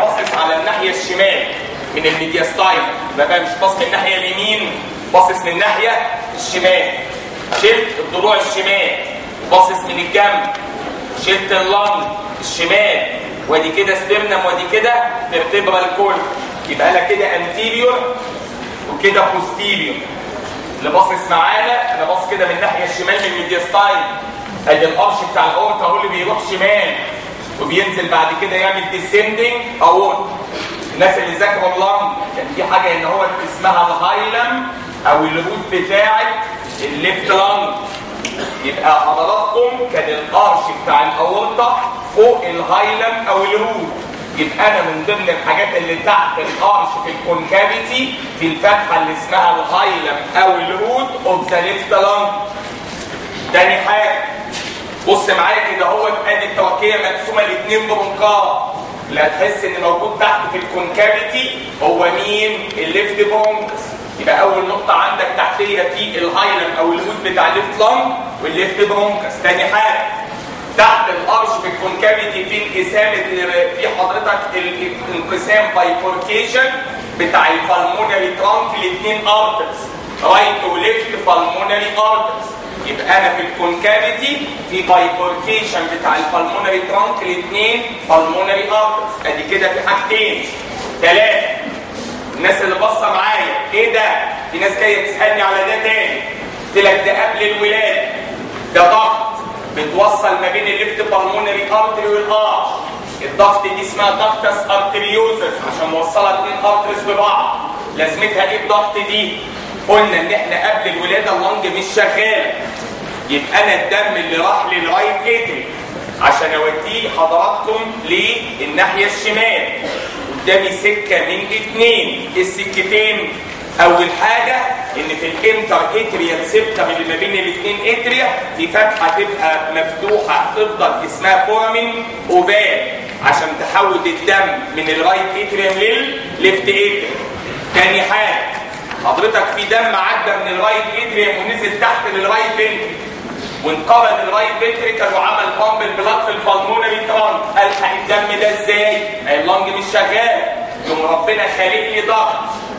باصص على الناحية الشمال من ال mediastinum بقى مش باصص من الناحية اليمين باصص من الناحية الشمال. شلت الضلوع الشمال باصص من الجنب. شلت ال lung الشمال. وادي كده sternum وادي كده vertebral column يبقى لك كده anterior وكده posterior اللي باصص معانا أنا باصص كده من الناحية الشمال من ال mediastinum ادي ال arch بتاع الاورتا هو اللي بيروح شمال. وبينزل بعد كده يعمل descending aorta الناس اللي ذاكروا ال lung كان في حاجة إن هو اسمها ال hilum أو ال root بتاعه ال left lung. يبقى حضراتكم كان ال arch بتاع الأورطة فوق ال hilum أو ال root. يبقى أنا من ضمن الحاجات اللي تحت ال arch في ال concavity في الفتحة اللي اسمها ال hilum أو ال root of the left lung تاني حاجة بص معايا كده هو ادي التوكية مقسومة لاثنين bronch ات. اللي هتحس إن موجود تحت في ال concavity هو مين؟ ال left bronchus يبقى أول نقطة عندك تحتيه في الهايلم أو الهود بتاع الليفت لانج والليفت برونكس تاني حاجة تحت ال arch في ال concavity في انقسام في حضرتك الانقسام bifurcation بتاع ال pulmonary trunk لاثنين arteries right و left pulmonary arteries يبقى أنا في ال concavity في bifurcation بتاع ال pulmonary trunk لاثنين pulmonary arteries أدي كده في حاجتين. ثلاثة الناس اللي باصة معايا. إيه ده؟ في ناس جاية تسألني على ده تاني. قلت لك ده قبل الولادة. ده duct بتوصل ما بين ال left pulmonary artery وال arch ال duct دي اسمها ductus arteriosus عشان موصله اثنين arteries ببعض. لازمتها إيه ال duct دي؟ قلنا إن إحنا قبل الولادة ال lung مش شغاله يبقى أنا الدم اللي راح لل right atrium عشان أوديه حضراتكم للناحية الشمال. قدامي سكة من اتنين. السكتين أول حاجة إن في ال interatrial septum اللي ما بين الاثنين atria في فتحه تبقى مفتوحة تفضل اسمها foramen ovale عشان تحول الدم من الرايت اتريم للليفت اتريم تاني حاجة حضرتك في دم عدى من ال right atrium ونزل تحت للرايت فنتري وانقبض الرايت فنتريكل وعمل بامب البلاد في البلمونري ترانك الحق الدم ده إزاي؟ ما ال lung مش شغال. يقوم ربنا خالق لي duct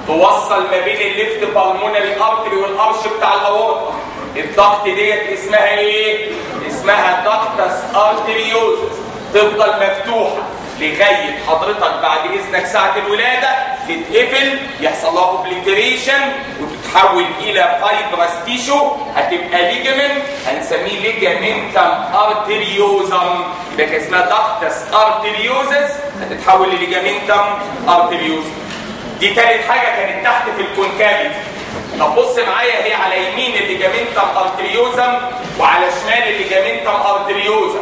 توصل ما بين ال left pulmonary artery وال arch بتاع الأورطة. ال duct ديت اسمها إيه؟ اسمها ductus arteriosus تفضل مفتوحة. لغايه حضرتك بعد إذنك ساعة الولادة تتقفل يحصل لها obliteration وتتحول إلى fibrous tissue هتبقى ligament هنسميه ligamentum arteriosum يبقى اسمها ductus arteriosus هتتحول لل ligamentum arteriosum دي تالت حاجة كانت تحت في ال concavity طب بص معايا هي على يمين ال ligamentum arteriosum وعلى شمال ال ligamentum arteriosum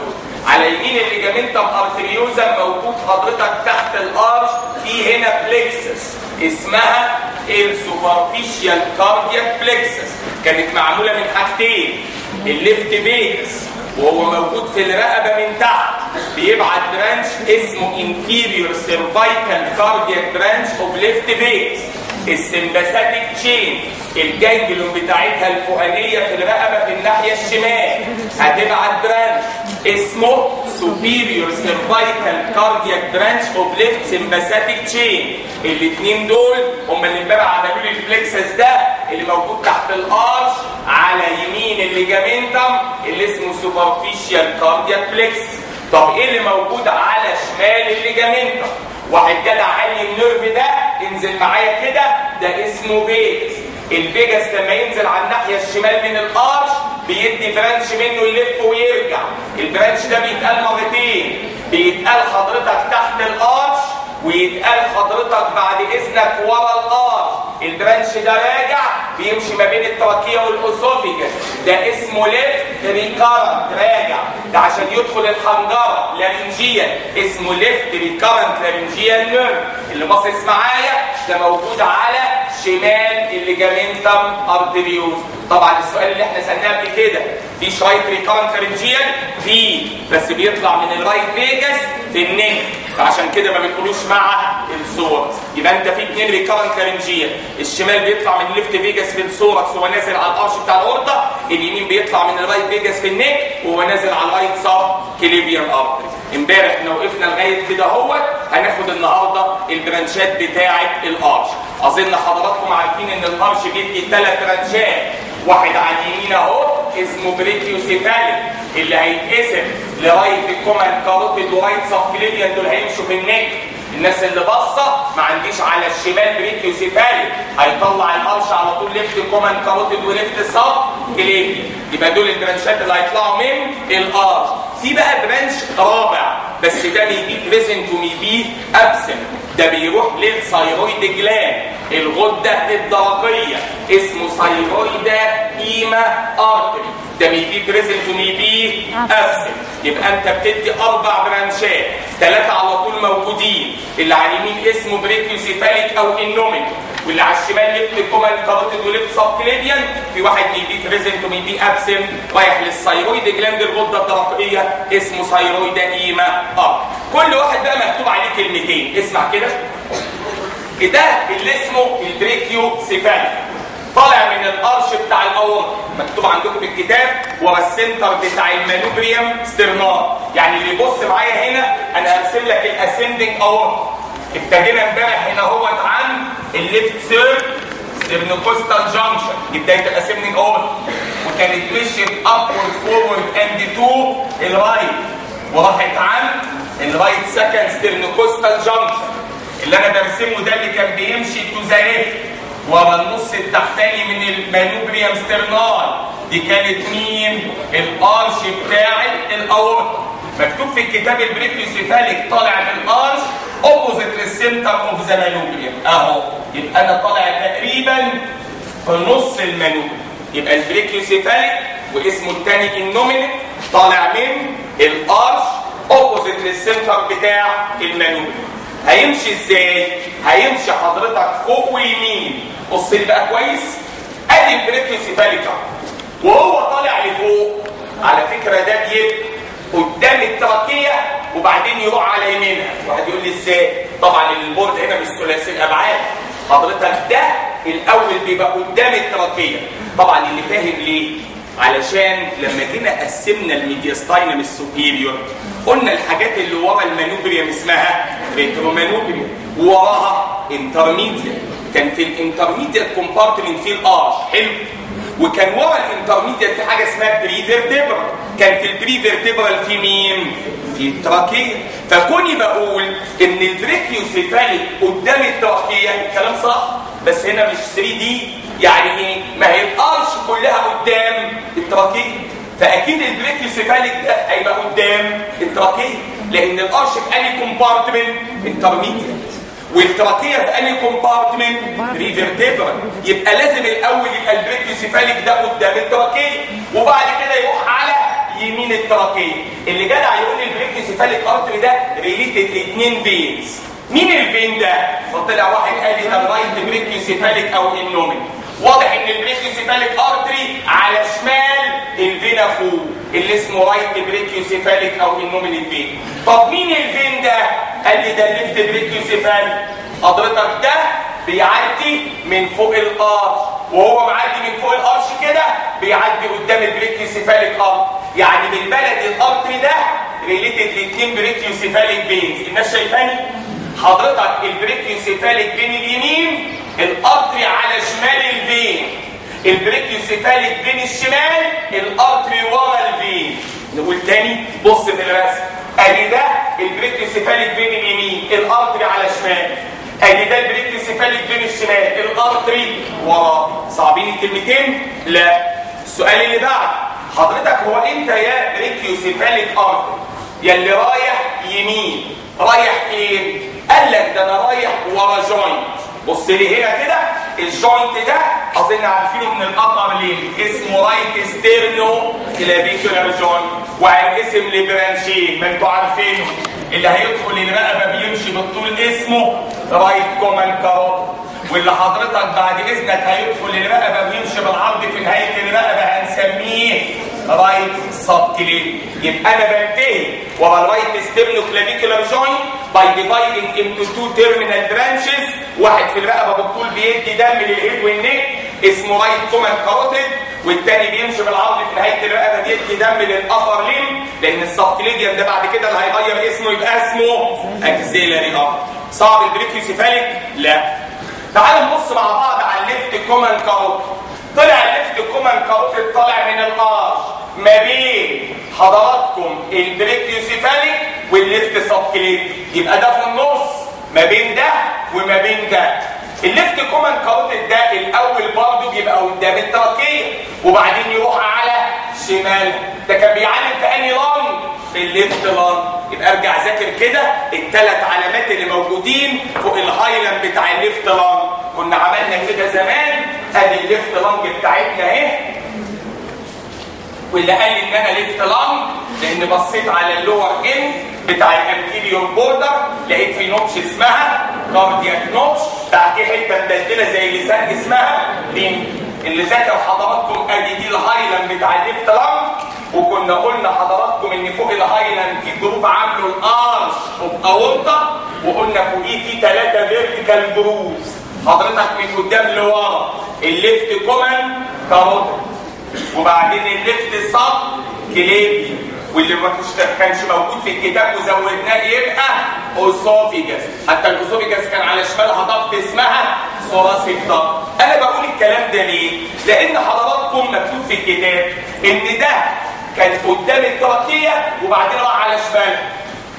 على يمين ال ligamentum arteriosum موجود حضرتك تحت ال arch في هنا plexus اسمها ال superficial cardiac plexus كانت معمولة من حاجتين ال left vagus وهو موجود في الرقبة من تحت. بيبعت branch اسمه inferior cervical cardiac branch of left vagus ال sympathetic chain ال ganglion بتاعتها الفوقانية في الرقبة في الناحية الشمال. هتبعت branch اسمه superior cervical cardiac branch of left sympathetic chain. الاثنين دول هم اللي امبارح عملوا لي ال plexus ده اللي موجود تحت ال arch على يمين ال ligamentum اللي اسمه superficial cardiac plexus طب إيه اللي موجود على شمال ال ligamentum واحد جدع قال لي ال nerve ده انزل معايا كده ده اسمه vagus ال vagus لما ينزل على الناحية الشمال من ال arch بيدي branch منه يلف ويرجع. ال branch ده بيتقال مرتين بيتقال حضرتك تحت ال arch ويتقال حضرتك بعد إذنك ورا ال arch ال branch ده راجع بيمشي ما بين ال trachea وال esophagus ده اسمه left recurrent راجع. ده عشان يدخل الحنجرة laryngeal اسمه left recurrent laryngeal nerve اللي باصص معايا ده موجود على شمال ال ligamentum arteriosum طبعا السؤال اللي إحنا سألناه قبل كده في شوية recurrent laryngeal في. بس بيطلع من ال right vagus في ال neck فعشان كده ما بنقولوش مع الصورة يبقى انت في اثنين recurrent laryngeal الشمال بيطلع من ال left vagus في الصورة وهو نازل على ال arch بتاع الاورطه اليمين بيطلع من ال right vagus في ال neck وهو نازل على ال right subclavian artery امبارح إحنا وقفنا لغاية كده أهوت هناخد النهارده ال branch ات بتاعة ال arch. أظن حضراتكم عارفين إن ال arch بيدي ثلاث branch ات. واحد على اليمين أهو اسمه brachiocephalic اللي هيتقسم ل right ال common carotid و right subclavian دول هيمشوا في ال neck الناس اللي باصة ما عنديش على الشمال brachiocephalic هيطلع ال arch على طول left common carotid و left sub clavian يبقى دول ال branch ات اللي هيطلعوا من ال arch في بقى branch رابع بس ده بيجي present وبيجي absent ده بيروح لل thyroid gland الغدة الدرقية. اسمه thyroid ima artery ده بيجي present وبيجي absent يبقى أنت بتدي أربع branch ات ثلاثة على طول موجودين. اللي على اليمين اسمه brachiocephalic أو innominate واللي على الشمال left common carotid و left subclavian في واحد بيجي present وبيجي absent رايح لل thyroid gland الغده الدرقيه اسمه thyroid ima. artery كل واحد بقى مكتوب عليه كلمتين. اسمع كده. ده اللي اسمه ال brachiocephalic طالع من ال arch بتاع الاورطه مكتوب عندكم في الكتاب ورا ال center بتاع ال manubrium sterni يعني اللي يبص معايا هنا أنا هرسم لك ال ascending aorta ابتدينا امبارح هنا اهوت عند ال left third sternocostal junction دي بدايه ال ascending aorta وكانت مشيت upward forward and to ال right وراحت عند ال right second sternocostal junction. اللي أنا برسمه ده اللي كان بيمشي to the left ورا النص التحتاني من ال manubrium sterni دي كانت مين؟ ال arch بتاع الاورطه مكتوب في الكتاب ال brachiocephalic طالع من ال arch opposite لل center of the manubrium أهو. يبقى أنا طالع تقريبا في نص المانوبريم يبقى البريكيوسيفاليك واسمه الثاني النومينيت طالع من الأرش اوبوزيت للسنتر بتاع المانوبريم هيمشي إزاي؟ هيمشي حضرتك فوق ويمين. بص بقى كويس؟ أدي ال brachiocephalic وهو طالع لفوق. على فكرة ده بيبقى قدام ال trachea وبعدين يروح على يمينها. واحد يقول لي إزاي؟ طبعا ال board هنا مش ثلاثي الابعاد حضرتك ده الأول بيبقى قدام ال trachea طبعا اللي فاهم ليه؟ علشان لما جينا قسمنا ال mediastinum ال superior قلنا الحاجات اللي ورا ال manubrium اسمها retromanubrium ووراها intermediate كان في ال intermediate compartment في ال arch حلو؟ وكان ورا ال intermediate في حاجة اسمها prevertebral كان في ال prevertebral في مين؟ في ال trachea. فكوني بقول إن ال brachiocephalic قدام ال trachea الكلام صح؟ بس هنا مش 3 D يعني إيه؟ ما هي ال arch كلها قدام ال trachea. فأكيد ال brachiocephalic ده هيبقى قدام ال trachea لأن ال arch في أنهي compartment intermediate وال trachea في أنهي compartment prevertebral يبقى لازم الأول يبقى ال brachiocephalic ده قدام ال trachea وبعد كده يروح على يمين ال trachea اللي جدع يقول ال brachiocephalic artery ده related لاثنين veins مين ال vein ده؟ فطلع واحد قال لي ده ال right brachiocephalic أو innominate واضح إن ال brachiocephalic artery على شمال ال vein اخوه اللي اسمه right brachiocephalic أو innominate vein طب مين ال vein ده؟ قال لي ده ال left brachiocephalic حضرتك ده بيعدي من فوق ال arch وهو معدي من فوق ال arch كده بيعدي قدام ال brachiocephalic artery يعني بالبلدي ال artery ده related لاثنين brachiocephalic veins الناس شايفاني؟ حضرتك البريكيوسيفاليك فين اليمين الارتري على شمال الفين البريكيوسيفاليك فين الشمال ال artery ورا ال vein نقول تاني بص في الرسم أدي ده ال brachiocephalic vein اليمين ال artery على شمال. أدي ده ال brachiocephalic vein الشمال ال artery ورا. صعبين الكلمتين؟ لا. السؤال اللي بعد حضرتك هو انت يا brachiocephalic artery يا اللي رايح يمين. رايح فين؟ قال لك ده أنا رايح ورا joint. بص لي هنا كده ال joint ده أظن عارفينه من ال upper limb اسمه right sternoclavicular joint وهينقسم ل branchين ما أنتوا عارفينه. اللي هيدخل الرقبه بيمشي بالطول اسمه right common carotid واللي حضرتك بعد إذنك هيدخل الرقبه ويمشي بالعرض في نهاية الرقبه هنسميه right sub يبقى أنا بنتهي ورا ال right sternoclavicular joint by dividing into two terminal branches واحد في الرقبة بالطول بيدي دم لل head وال neck اسمه right common carotid والتاني بيمشي بالعرض في نهاية الرقبة بيدي دم لل upper limb لأن ال subclavian ده بعد كده اللي هيغير اسمه يبقى اسمه اكزيلاري اب صعب ال brachiocephalic؟ لا. تعال نبص مع بعض على ال left common carotid طلع ال left common carotid طالع من ال arch ما بين حضراتكم ال brachiocephalic وال left subclavian يبقى ده في النص. ما بين ده وما بين ده. ال left common carotid ده الأول برضه بيبقى قدام ال trachea وبعدين يروح على شمال. ده كان بيعلم في أنهي lung في ال left lung يبقى أرجع ذاكر كده الثلاث علامات اللي موجودين فوق ال hilum بتاع ال left lung كنا عملنا كده زمان ادي ال left lung بتاعتنا اهي واللي قال إن أنا left lung لأن بصيت على ال lower end بتاع ال anterior border لقيت في notch اسمها cardiac notch تحتيه حتة مدلدلة زي اللسان اسمها lingula. اللي ذاكر حضراتكم ادي دي ال hilum بتاع ال left lung وكنا قلنا حضراتكم إن فوق ال hilum في groove عامله ال arch of aorta وقلنا فوقيه في ثلاثة vertical grooves حضرتك من قدام لورا ال left common carotid وبعدين ال left subclavian واللي ما كانش موجود في الكتاب وزودناه يبقى esophagus. حتى ال esophagus كان على شمالها duct اسمها thoracic duct أنا بقول الكلام ده ليه؟ لأن حضراتكم مكتوب في الكتاب إن ده كان قدام ال trachea وبعدين راح على شمالها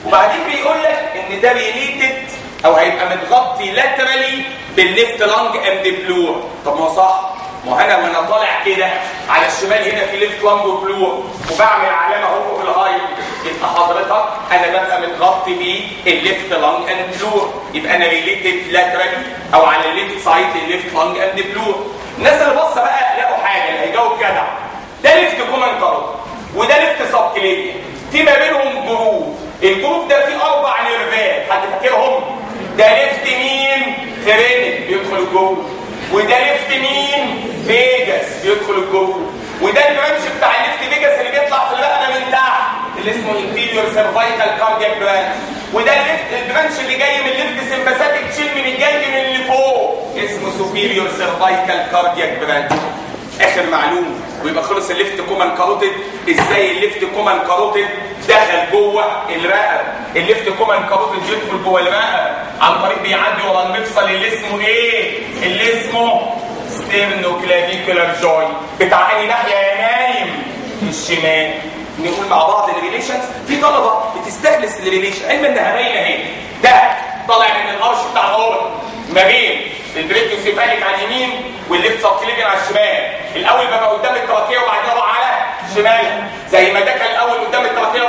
وبعدين بيقول لك إن ده related أو هيبقى متغطي laterally بال left lung and pleura طب ما هو صح. ما أنا وأنا طالع كده على الشمال هنا في left lung و pleura وبعمل علامة أهو فوق الهاي. يبقى حضرتك أنا ببقى متغطي بال left lung and pleura يبقى أنا related laterally أو على ال left side ال left lung and pleura الناس اللي باصه بقى لقوا حاجة اللي هيجاوب جدع. ده left common carotid وده left subclavian في ما بينهم groove ال groove ده فيه أربع nerve ات حد فاكرهم؟ ده left مين؟ phrenic بيدخل ال groove وده left مين؟ vagus بيدخل ال groove وده ال branch بتاع ال left vagus اللي بيطلع في الرقبة من تحت اللي اسمه inferior cervical cardiac branch وده ال left ال branch اللي جاي من ال left sympathetic chain من ال ganglion اللي فوق اسمه superior cervical cardiac branch آخر معلومة. ويبقى خلص ال left common carotid. إزاي ال left common carotid؟ دخل جوه الرقبة. ال left common carotid يدخل جوه الرقبة. عن طريق بيعدي ورا المفصل اللي اسمه إيه؟ اللي اسمه sternoclavicular joint بتاع أنهي ناحية يا نايم؟ الشمال. نقول مع بعض ال relations في طلبة بتستهلس ال relation علما إنها باينة أهي. ده طالع من ال arch بتاع العمر ما بين ال brachiocephalic على اليمين وال left subclavian على الشمال. الأول بقى قدام ال trachea وبعدين راح على شمالها. زي ما ده كان الأول قدام ال trachea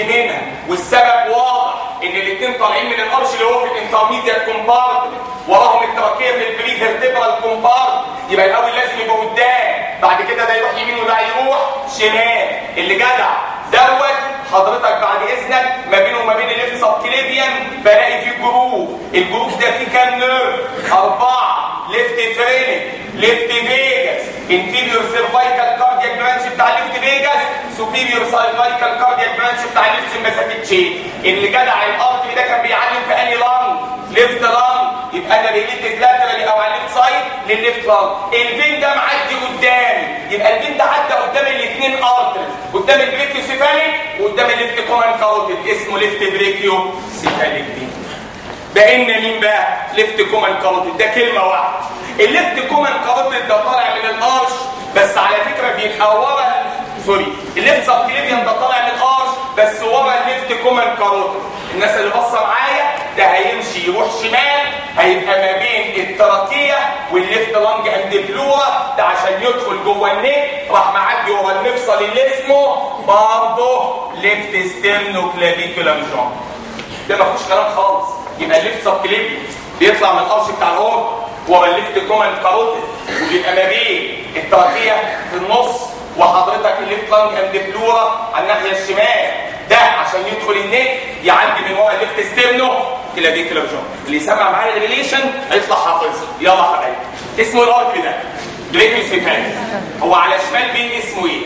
يمينها والسبب واضح إن الاثنين طالعين من ال arch اللي هو في ال intermediate compartment وراهم ال trachea في ال prevertebral compartment يبقى الأول لازم يبقى قدام بعد كده ده يروح يمين وده يروح شمال. الجدع دوت حضرتك بعد إذنك ما بينه وما بين ال left subclavian بلاقي فيه groove ال groove ده فيه كام nerve أربعة. left phrenic left vagus inferior cervical cardiac branch بتاع ال left vagus superior cervical cardiac branch بتاع ال left sympathetic chain الجدع ال artery ده كان بيعلم في أنهي lung left lung يبقى أنا related laterally أو على ال left side لل left lung ال vein ده معدي قدامي. يبقى ال vein ده عدى قدام الاثنين arteries قدام ال brachiocephalic وقدام ال left common carotid اسمه left brachiocephalic دي بقينا مين بقى؟ left common carotid ده كلمة واحدة. ال left common carotid ده طالع من ال arch بس على فكرة بيبقى ورا sorry. ال left subclavian ده طالع من ال arch بس ورا ال left common carotid الناس اللي باصه معايا ده هيمشي يروح شمال هيبقى ما بين ال trachea وال left lung and pleura ده عشان يدخل جوه ال neck راح معدي ورا المفصل اللي اسمه برضه left sternoclavicular joint. ده ما فيهوش كلام خالص. يبقى ال left subclavian بيطلع من ال arch بتاع الاورت ورا ال left common carotid وبيبقى ما بين ال trachea في النص وحضرتك ال left lung and pleura على الناحية الشمال. ده عشان يدخل ال neck يعدي من ورا ال left sternoclavicular joint اللي يسمع معايا ال relation هيطلع حافظها يلا حبايبي. اسمه ال arch ده؟ جريكيوسيفالي هو على شمال بين اسمه إيه؟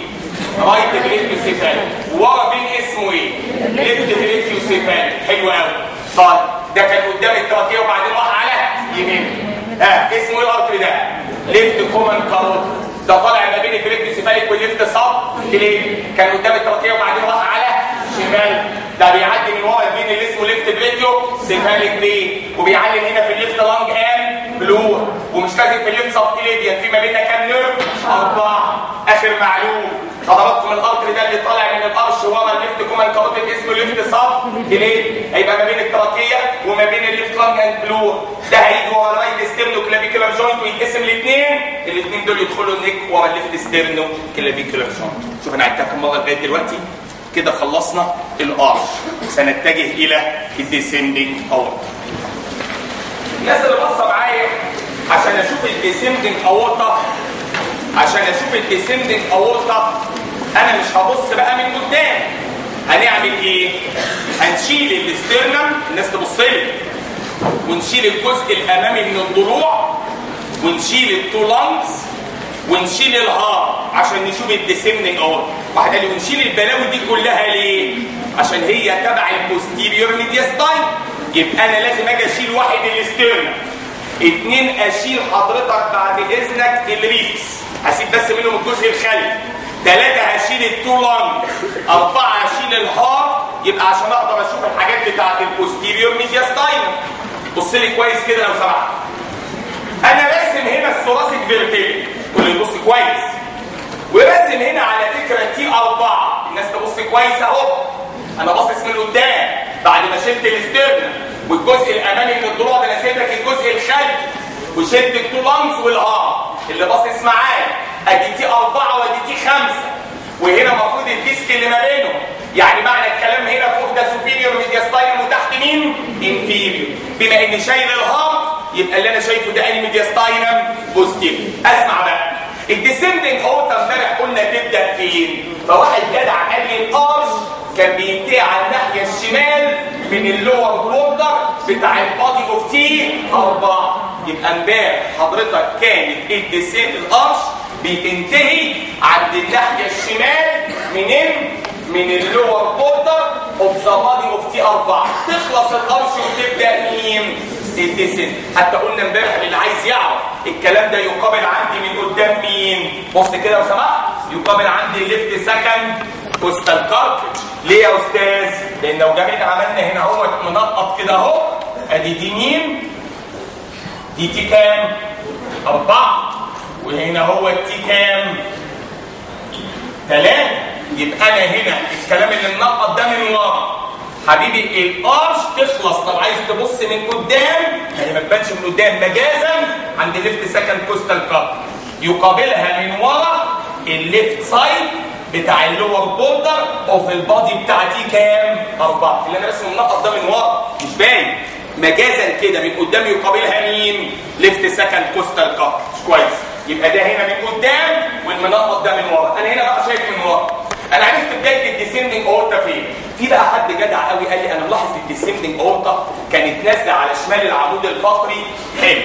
رايت جريكيوسيفالي ورا بين اسمه إيه؟ ليفت جريكيوسيفالي حلو قوي طيب ده كان قدام التراكيه وبعدين راح على يمين. ها اسمه إيه الارك ده؟ ليفت كومن كاروت ده طالع ما بين الجريكيوسيفاليك والليفت سب ليه؟ كان قدام التراكيه وبعدين راح على شمال ده بيعدي من ورا الفين اللي اسمه ليفت بريديو سيفاليك بي وبيعلم هنا في الليفت لانج ام بلور ومش لازم في ال left subclavian في ما بيننا كام nerve؟ أربعة. آخر معلوم. حضراتكم ال artery ده اللي طالع من ال arch ورا ال left common carotid اسمه left sub clavian هيبقى ما بين ال trachea وما بين ال left lung and pleura ده هيجي ورا ال right sternoclavicular joint ويتقسم لاثنين الاثنين دول يدخلوا ال neck ورا ال left sternoclavicular joint شوف أنا عدتها كم مره لغايه دلوقتي. كده خلصنا ال arch. سنتجه إلى ال descending aorta الناس اللي باصه معايا عشان أشوف ال descending aorta عشان أشوف ال descending aorta أنا مش هبص بقى من قدام. هنعمل إيه؟ هنشيل ال sternum الناس تبص لي. ونشيل الجزء الأمامي من الضلوع ونشيل ال two lungs ونشيل ال heart عشان نشوف ال descending aorta واحد قال لي ونشيل البلاوي دي كلها ليه؟ عشان هي تبع ال posterior mediastinum يبقى أنا لازم أجي أشيل واحد ال sternum اتنين أشيل حضرتك بعد إذنك ال ribs هسيب بس منهم الجزء الخلفي. ثلاثة هشيل ال two lungs أربعة هشيل ال heart يبقى عشان أقدر أشوف الحاجات بتاعت البوستيريور ميدياستاين بص لي كويس كده لو سمحت. أنا راسم هنا ال thoracic vertebrae واللي يبص كويس. وراسم هنا على فكرة T أربعة. الناس تبص كويس أهو. أنا باصص من قدام بعد ما شلت ال sternum والجزء الأمامي من الضلوع ده أنا سايب لك الجزء الخلفي وشلت ال two lungs وال heart اللي باصص معايا. أدي T أربعة وأدي T خمسة. وهنا المفروض ال disc اللي ما بينهم. يعني معنى الكلام هنا فوق ده superior mediastinum وتحت مين؟ inferior بما إني شايل ال heart يبقى اللي أنا شايفه ده أني mediastinum posterior أسمع بقى. ال descending aorta امبارح قلنا تبدا فين؟ فواحد جدع قال لي ال arch كان بينتهي على الناحيه الشمال من ال lower border بتاع ال body of T اربعه يبقى امبارح حضرتك كانت ال descend ال arch بتنتهي عند الناحيه الشمال منين؟ من ال lower border of the body of T 4 تخلص ال arch وتبدا مين؟ ال descending حتى قلنا امبارح اللي عايز يعرف الكلام ده يقابل عندي من قدام مين؟ بص كده لو سمحت يقابل عندي left second costal cartilage ليه يا أستاذ؟ لأن لو جينا عملنا هنا اهو منقط كده أهو أدي دي مين؟ دي T كام؟ أربعة وهنا هو ال T كام؟ ثلاثة يبقى أنا هنا الكلام اللي منقط ده من ورا حبيبي ال arch تخلص. طب عايز تبص من قدام؟ هي ما تبانش من قدام مجازا. عند left second costal cartilage يقابلها من ورا ال left side بتاع ال lower border of ال body بتاع T كام؟ أربعة. اللي أنا رسم المنقط ده من ورا. مش باين. مجازا كده. من قدام يقابلها مين؟ left second costal cartilage مش كويس. يبقى ده هنا من قدام والمنقط ده من ورا. أنا هنا بقى شايف من ورا. أنا عرفت بداية ال descending aorta فين. في بقى حد جدع قوي قال لي أنا ملاحظ ال descending aorta كانت نازلة على شمال العمود الفقري. حلو.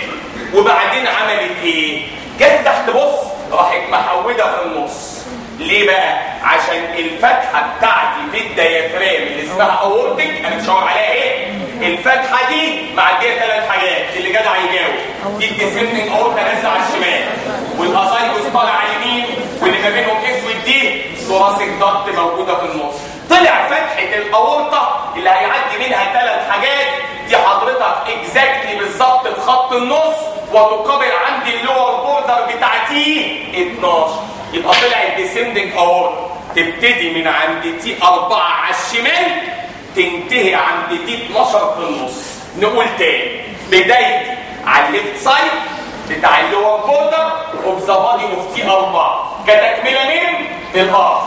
وبعدين عملت إيه؟ جت تحت بص راحت محودة في النص. ليه بقى؟ عشان الفتحه بتاعتي في ال diaphragm اللي اسمها aortic أنا هقول عليها إيه؟ الفتحه دي معدية ثلاث حاجات اللي جدع يجاوب. دي ال descending aorta نازلة على الشمال. وال azygos طالع على اليمين واللي ما بينهم اسود thoracic duct موجودة في النص. طلع فتحة الأورطة اللي هيعدي منها ثلاث حاجات. دي حضرتك exactly بالظبط في خط النص وتقابل عندي ال lower border بتاع T 12 يبقى طلع ال descending اورطه تبتدي من عند T 4 على الشمال تنتهي عند T 12 في النص. نقول تاني. بدايتي على ال left side بتاع ال lower border of the body of T 4 كتكمله من ال arch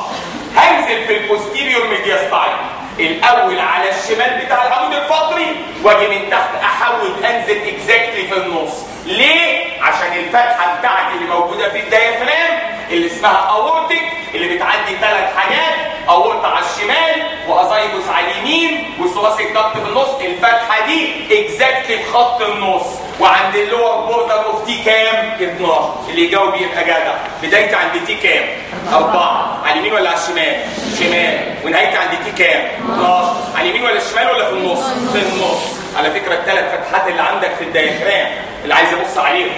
هنزل في ال posterior mediastinum الأول على الشمال بتاع العمود الفقري واجي من تحت احاول أنزل exactly في النص. ليه؟ عشان الفتحة بتاعتي اللي موجودة في ال diaphragm اللي اسمها aortic اللي بتعدي ثلاث حاجات اورطه على الشمال وازايجوس على اليمين و thoracic duct في النص. الفتحة دي exactly في خط النص. وعند ال lower border of T كام؟ 12 اللي يجاوب يبقى جدع. بدايتي عند T كام؟ 4 على اليمين ولا على الشمال؟ شمال. ونهايتي عند T كام؟ 12 على اليمين ولا الشمال ولا في النص؟ في النص. على فكرة الثلاث فتحات اللي عندك في ال diaphragm اللي عايز ابص عليهم.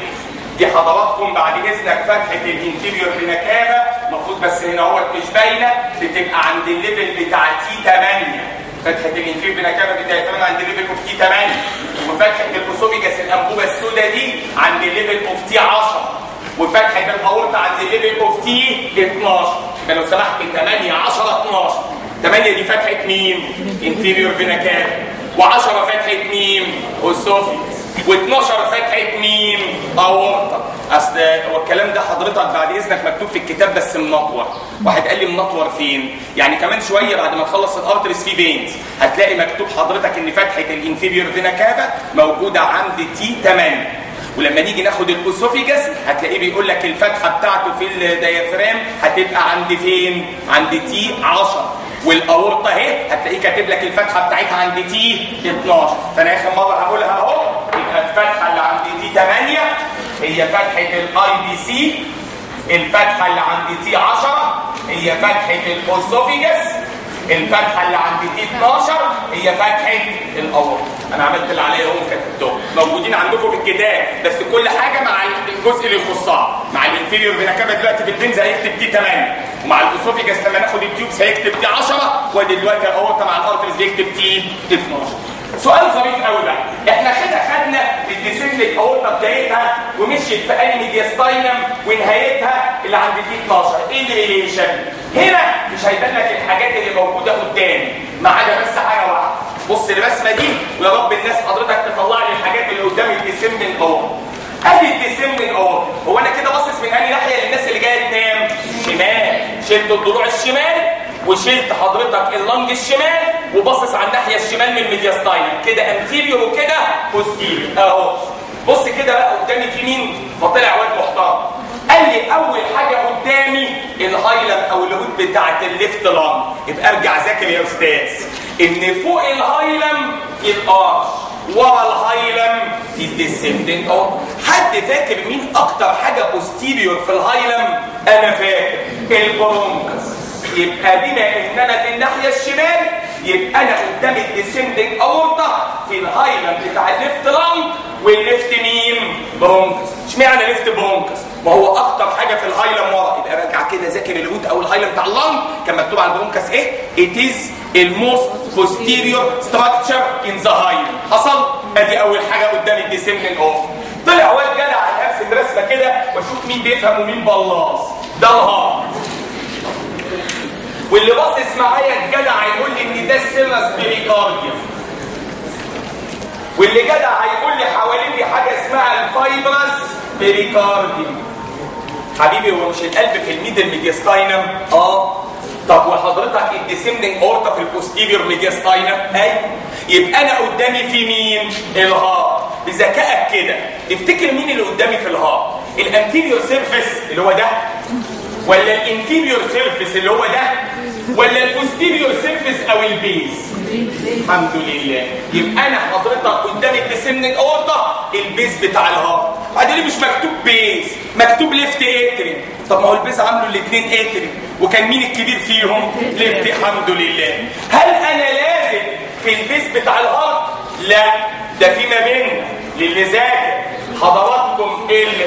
دي حضراتكم بعد إذنك فتحة ال inferior cava المفروض بس هنا هو مش باينة بتبقى عند ال level بتاع T 8 فتحة ال inferior cava في ال diaphragm عند ال level of T 8 وفتحة ال esophagus الأنبوبة السوداء دي عند ال level of T 10 وفتحة الاورطه عند ال level of T 12 يبقى لو سمحت 8 10 12 8 دي فتحة مين؟ inferior vena cava و10 فتحة مين؟ esophagus و12 فتحة مين؟ اورطه أصل هو الكلام ده حضرتك بعد إذنك مكتوب في الكتاب بس منطور واحد قال لي منطور فين؟ يعني كمان شوية بعد ما تخلص ال arteries في veins هتلاقي مكتوب حضرتك إن فتحة ال inferior vena cava موجودة عند T 8 ولما نيجي ناخد ال esophagus هتلاقيه بيقول لك الفتحة بتاعته في ال diaphragm هتبقى عند فين؟ عند T 10 والأورطة اهي هتلاقيه كاتب لك الفتحة بتاعتها عند T 12 فأنا آخر مرة هقولها أهو يبقى الفتحة اللي عند T 8 هي فتحة ال IVC الفتحة اللي عند T 10 هي فتحة ال esophagus. الفتحة اللي عند T 12 هي فتحة الأورطة. أنا عملت اللي عليا أهو موجودين عندكم في الكتاب بس كل حاجة مع الجزء اللي يخصها. مع ال inferior بنكتبه دلوقتي في ال veins هيكتب T 8 ومع ال esophagus لما ناخد ال tubes هيكتب T 10 وادي دلوقتي الاورطه مع ال arteries بيكتب T 12 سؤال ظريف قوي بقى. إحنا كده خدنا ال descending aorta بدايتها ومشيت في أنهي mediastinum ونهايتها اللي عند T 12 إيه ال relation هنا مش هيبان لك الحاجات اللي موجودة قدامي. ما عدا بس حاجة واحدة. بص الرسمه دي ويا رب الناس حضرتك تطلع لي الحاجات اللي قدام ال descending aorta ادي ال descending aorta هو أنا كده باصص من أنهي ناحية للناس اللي جاية تنام؟ شمال. شلت الضلوع الشمال وشلت حضرتك ال lung الشمال وباصص على الناحية الشمال من ال mediastinum كده anterior وكده posterior أهو. بص كده بقى قدامي في مين؟ فطلع واد محترم. قال لي أول حاجة قدامي ال hilum أو ال root بتاعت ال left lung. يبقى أرجع ذاكر يا أستاذ. إن فوق ال hilum ال arch ورا ال hilum في ال descending أهو حد فاكر مين أكتر حاجة posterior في ال hilum؟ أنا فاكر ال bronchus. يبقى بما ان أنا في الناحية الشمال يبقى أنا قدام ال descending أورطة في ال hilum بتاع ال left lung وال left مين bronchus. اشمعنى left bronchus؟ ما هو أكتر حاجة في ال hilum ورا. يبقى راجع كده ذاكر ال root أو ال hilum بتاع ال lung كان مكتوب على ال bronchus إيه؟ It is the most posterior structure in the hilum حصل؟ أدي أول حاجة قدام ال descending اورطه طلع واد جدع على نفس الرسمه كده. واشوف مين بيفهم ومين بلاص. ده ال heart. واللي باصص معايا الجدع هيقول لي إن ده ال serous pericardium واللي جدع هيقول لي حواليه حاجة اسمها ال fibrous pericardium حبيبي هو مش القلب في ال middle mediastinum آه. طب وحضرتك ال descending aorta في ال posterior mediastinum؟ أي. يبقى أنا قدامي في مين؟ ال heart. بذكائك كده. افتكر مين اللي قدامي في ال heart؟ ال anterior surface اللي هو ده؟ ولا ال inferior surface اللي هو ده؟ ولا ال posterior surface أو ال base؟ الحمد لله. يبقى أنا حضرتك قدام ال descending aorta ال base بتاع ال heart بعدين مش مكتوب base مكتوب left atrium طب ما هو ال base عامله الاثنين atrium وكان مين الكبير فيهم؟ left الحمد لله. هل أنا لازق في ال base بتاع ال heart لا. ده في ما بيننا للي ذاكر حضراتكم اللي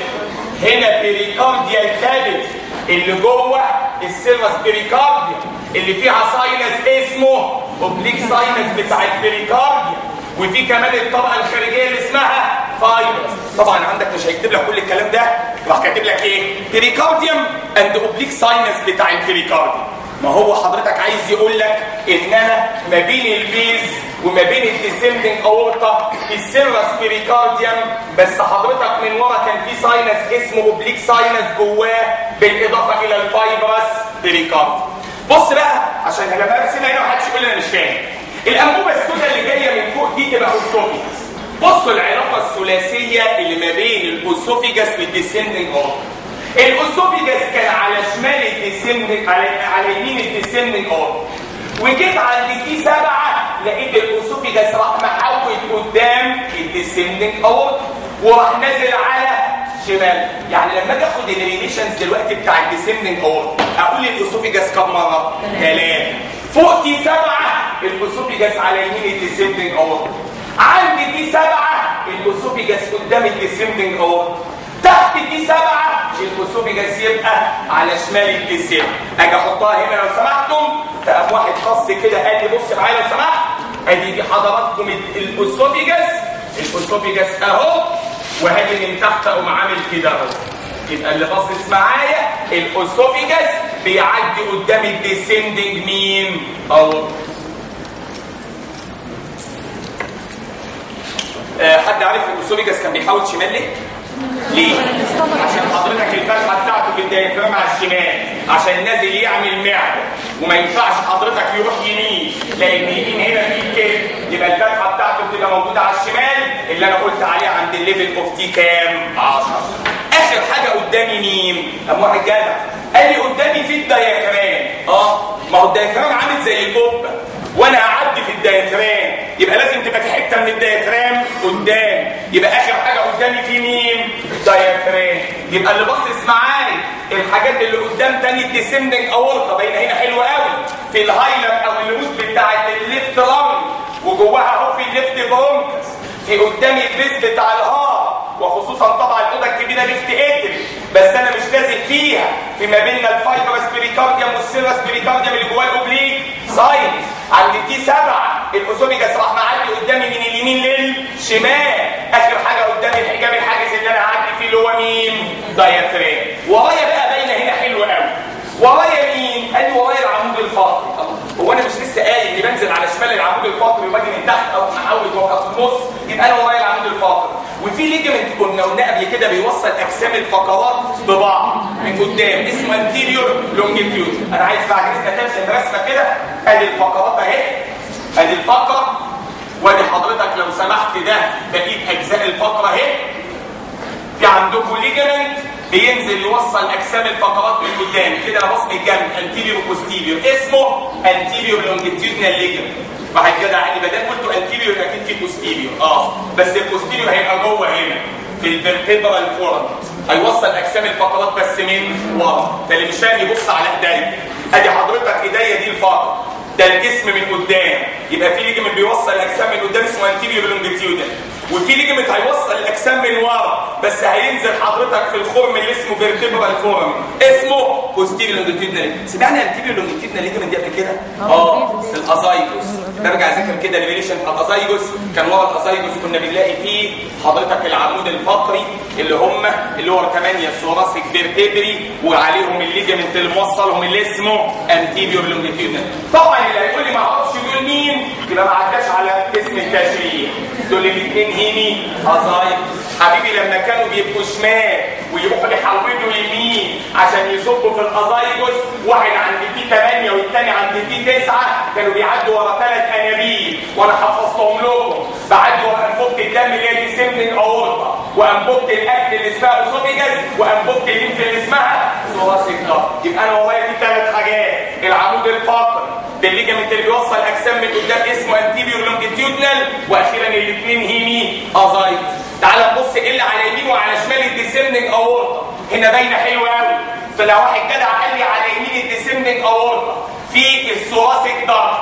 هنا pericardial cavity اللي جوه ال serous pericardium اللي فيها sinus اسمه oblique sinus بتاع ال pericardium وفي كمان الطبقة الخارجية اللي اسمها fibrous طبعا عندك مش هيكتب لك كل الكلام ده راح كاتب لك إيه؟ pericardium and oblique sinus بتاع ال pericardium ما هو حضرتك عايز يقول لك ان أنا ما بين ال base وما بين ال descending aorta في ال serous pericardium بس حضرتك من ورا كان في sinus اسمه oblique sinus جواه بالإضافة إلى ال fibrous pericardium بص بقى عشان هبقى برسمها هنا ومحدش يقول أنا مش فاهم. الأنبوبة السوداء اللي جاية من فوق دي تبقى oesophagus بصوا العلاقة الثلاثية اللي ما بين ال oesophagus وال descending aorta ال oesophagus على شمال ال descending على على يمين ال descending aorta وجيت عند T سبعه لقيت ال oesophagus راح محول قدام ال descending aorta وراح نازل على شمال يعني لما أجي اخد ال relations دلوقتي بتاع ال descending aorta أقول ال oesophagus كم مرة؟ ثلاثة فوق T سبعه ال oesophagus على يمين ال descending aorta عند T سبعة. ال oesophagus قدام ال descending aorta تحت T سبعة. ال oesophagus يبقى على شمال الديسم أجي أحطها هنا لو سمحتم. فقام واحد خالص كده قال لي بص معايا لو سمحت. أدي دي حضراتكم ال oesophagus ال oesophagus أهو. وهاجي من تحت أقوم عامل كده أهو. يبقى اللي باصص معايا ال oesophagus بيعدي قدام ال descending مين أهو. آه، حد عارف ال oesophagus كان بيحول شمال ليه؟ ليه؟ عشان حضرتك الفتحه بتاعته في ال diaphragm على الشمال. عشان نازل يعمل معده وما ينفعش حضرتك يروح يمين. لأن يمين هنا في كبد. يبقى الفتحه بتاعته بتبقى موجودة على الشمال. اللي أنا قلت عليها عند ال level of T كام؟ 10 آخر حاجة قدامي مين؟ قام واحد جدع. قال لي قدامي في ال diaphragm. آه ما هو ال diaphragm عامل زي القبة. وأنا هعدي في الدايفرام. يبقى لازم تبقى في حتة من الدايفرام قدام. يبقى آخر حاجة قدامي في مين؟ دايفرام. يبقى اللي باصص معايا الحاجات اللي قدام تاني الديسندنج اورطه باينة هنا حلوة قوي. في الهايلر أو اللوز بتاعت الليفت رامي وجواها أهو في الليفت برونكس في قدامي البيز بتاع الهار وخصوصا طبعا الأوضة الكبيرة ليفت اتري بس أنا مش لازق فيها. في ما بين ال fibrous pericardium وال serous pericardium اللي جواه ال oblique sinus عند T سبعة. ال oesophagus راح معدي قدامي من اليمين للشمال آخر حاجة قدامي الحجاب الحاجز اللي أنا هعدي فيه اللي هو مين؟ diaphragm ورايا بقى باينة هنا حلوة قوي. ورايا مين؟ قال لي ورايا العمود الفقري هو أنا مش لسه قايل إني بنزل على شمال العمود الفقري وباجي من تحت أو محول وأبقى في النص؟ يبقى أنا ورايا العمود الفقري وفي ligament كنا قلنا قبل كده بيوصل أجسام الفقرات ببعض. من قدام اسمه anterior longitudinal أنا عايز بعد اذنك ترسم رسمه كده. ادي الفقرات أهي. ادي الفقرة وادي حضرتك لو سمحت ده بقيه أجزاء الفقرة أهي. في عندكم ligament بينزل يوصل أجسام الفقرات من قدام. كده أنا بص الجنب anterior و posterior اسمه anterior longitudinal ligament واحد كده يعني بدل قلت anterior أكيد في posterior آه. بس ال posterior هيبقى جوه هنا في ال vertebral foramen هيوصل أجسام الفقرات بس من ورا. فاللي مش فاهم يبص على إيديا. أدي حضرتك إيديا دي الفقرة. ده الجسم من قدام. يبقى في ligament بيوصل الأجسام من قدام اسمه anterior longitudinal وفي ligament هيوصل الاجسام من ورا بس هينزل حضرتك في الخرم اللي اسمه vertebral foramen اسمه posterior longitudinal سمعنا anterior longitudinal ligament دي قبل كده؟ آه. الأزايجوس. برجع اذاكر كده ال relation بتاع الأزايجوس. كان ورا الأزايجوس كنا بنلاقي فيه حضرتك العمود الفقري اللي هم اللي هو 8 thoracic vertebrae وعليهم ال ligament اللي موصلهم اللي اسمه anterior longitudinal طبعا اللي هيقول لي ما أعرفش دول مين؟ يبقى ما عداش على اسم التشريح دول الاثنين hemiazygos حبيبي لما كانوا بيبقوا شمال ويروحوا يحولوا يمين عشان يصبوا في الازايجوس واحد عند T 8 والثاني عند T 9 كانوا بيعدوا ورا ثلاث انابيب وأنا حفظتهم لكم بعدوا ورا أنبوبة الدم اللي هي دي سمن اورطه وأنبوبة الأكل اللي اسمها esophagus وأنبوبة ال lymph اللي اسمها thoracic يبقى أنا ورايا في ثلاث حاجات. العمود الفقري بال ligament اللي بيوصل أجسام من قدام اسمه anterior longitudinal وأخيرا الاثنين hemiazygos. تعال نبص إيه اللي على يمين وعلى شمال ال descending aorta هنا باينة حلوة قوي فلو واحد جدع قال لي على يمين ال descending aorta في ال thoracic duct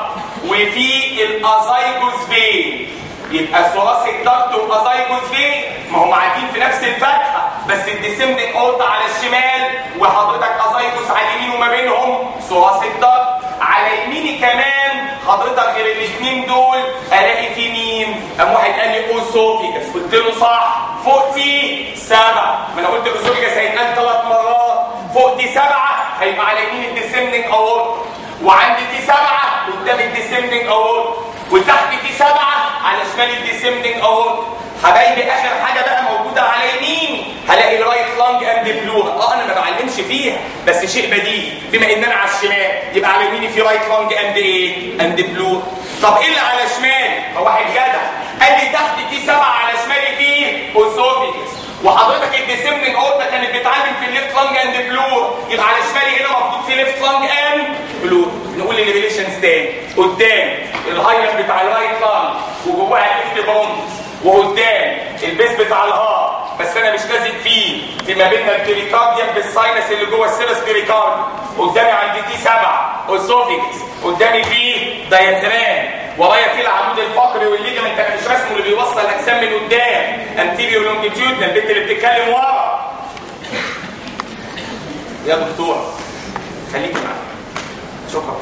وفي ال azygos vein يبقى ال thoracic duct وال azygos vein ما هم قاعدين في نفس الفتحه بس ال descending aorta على الشمال وحضرتك ازايجوس على اليمين وما بينهم. thoracic duct على يميني كمان. حضرتك غير الاثنين دول. ألاقي في مين؟ قام واحد قال لي esophagus قلت له صح. فوق T سبعة. ما أنا قلت ال esophagus هيتقال ثلاث مرات. فوق T سبعة. هيبقى على يمين ال descending aorta وعند T سبعة. قدام ال descending aorta وتحت T سبعة. على شمال ال descending aorta حبايبي آخر حاجة بقى موجودة على يميني. هلاقي ال right lung and pleura آه أنا ما بعلمش فيها بس شيء بديهي. بما إن أنا على الشمال يبقى على يميني في right lung and إيه؟ and pleura طب إيه اللي على شمالي؟ هو واحد جدع. قال لي تحت دي سبعة على شمالي فيه اوسوفيكس وحضرتك الديسمنج اورتا كانت بتعلم في الليفت لانج اند بلور. يبقى على شمالي هنا المفروض في ليفت لانج اند بلور. نقول الليفيليشنز تاني. قدام الهايلاند بتاع الرايت لانج وجواها الليفت بونز وقدام البيس بتاع الهار بس أنا مش لازق فيه. في ما بين البريكارديوم بالساينس اللي جوه السيرس بريكارديوم قدامي عندي تي 7 اوسوفيكس قدامي فيه diaphragm ورايا فيه العمود الفقري وال ligament اللي بيوصل الاجسام من قدام. anterior longitudinal البنت اللي بتتكلم ورا. يا دكتور خليكي معايا. شكرا.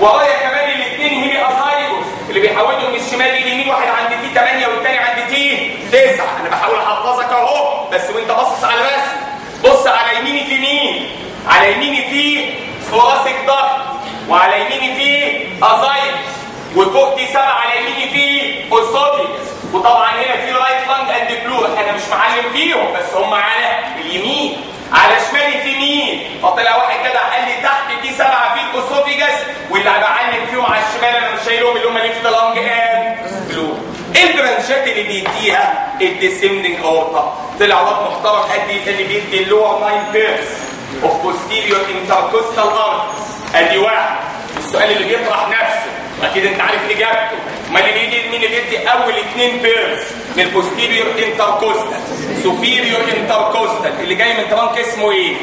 ورايا كمان الاثنين hemiazygos اللي بيحولوا من الشمال لليمين واحد عند T 8 والثاني عند T 9 أنا بحاول أحفظك أهو بس وأنت باصص على الرسم بص على يميني في مين؟ على يميني في thoracic duct وعلى يميني في azygos وفوق T 7 على يميني في esophagus وطبعا هنا في right lung and pleura أنا مش معلم فيهم بس هم على اليمين. على شمالي في مين؟ فطلع واحد كده قال لي تحت T سبعه في ال esophagus واللي بعلم فيهم على الشمال أنا مش شايلهم اللي هم left lung and إيه ال branchات اللي بيديها ال descending aorta طلع واد محترم قد إيه اللي بيدي ال lower 9 pairs of posterior intercostal arteries أدي واحد. السؤال اللي بيطرح نفسه. أكيد أنت عارف إجابته. ما اللي بيجي مين اللي بيدي أول اثنين pairs من ال posterior intercostal superior intercostal اللي جاي من trunk اسمه إيه؟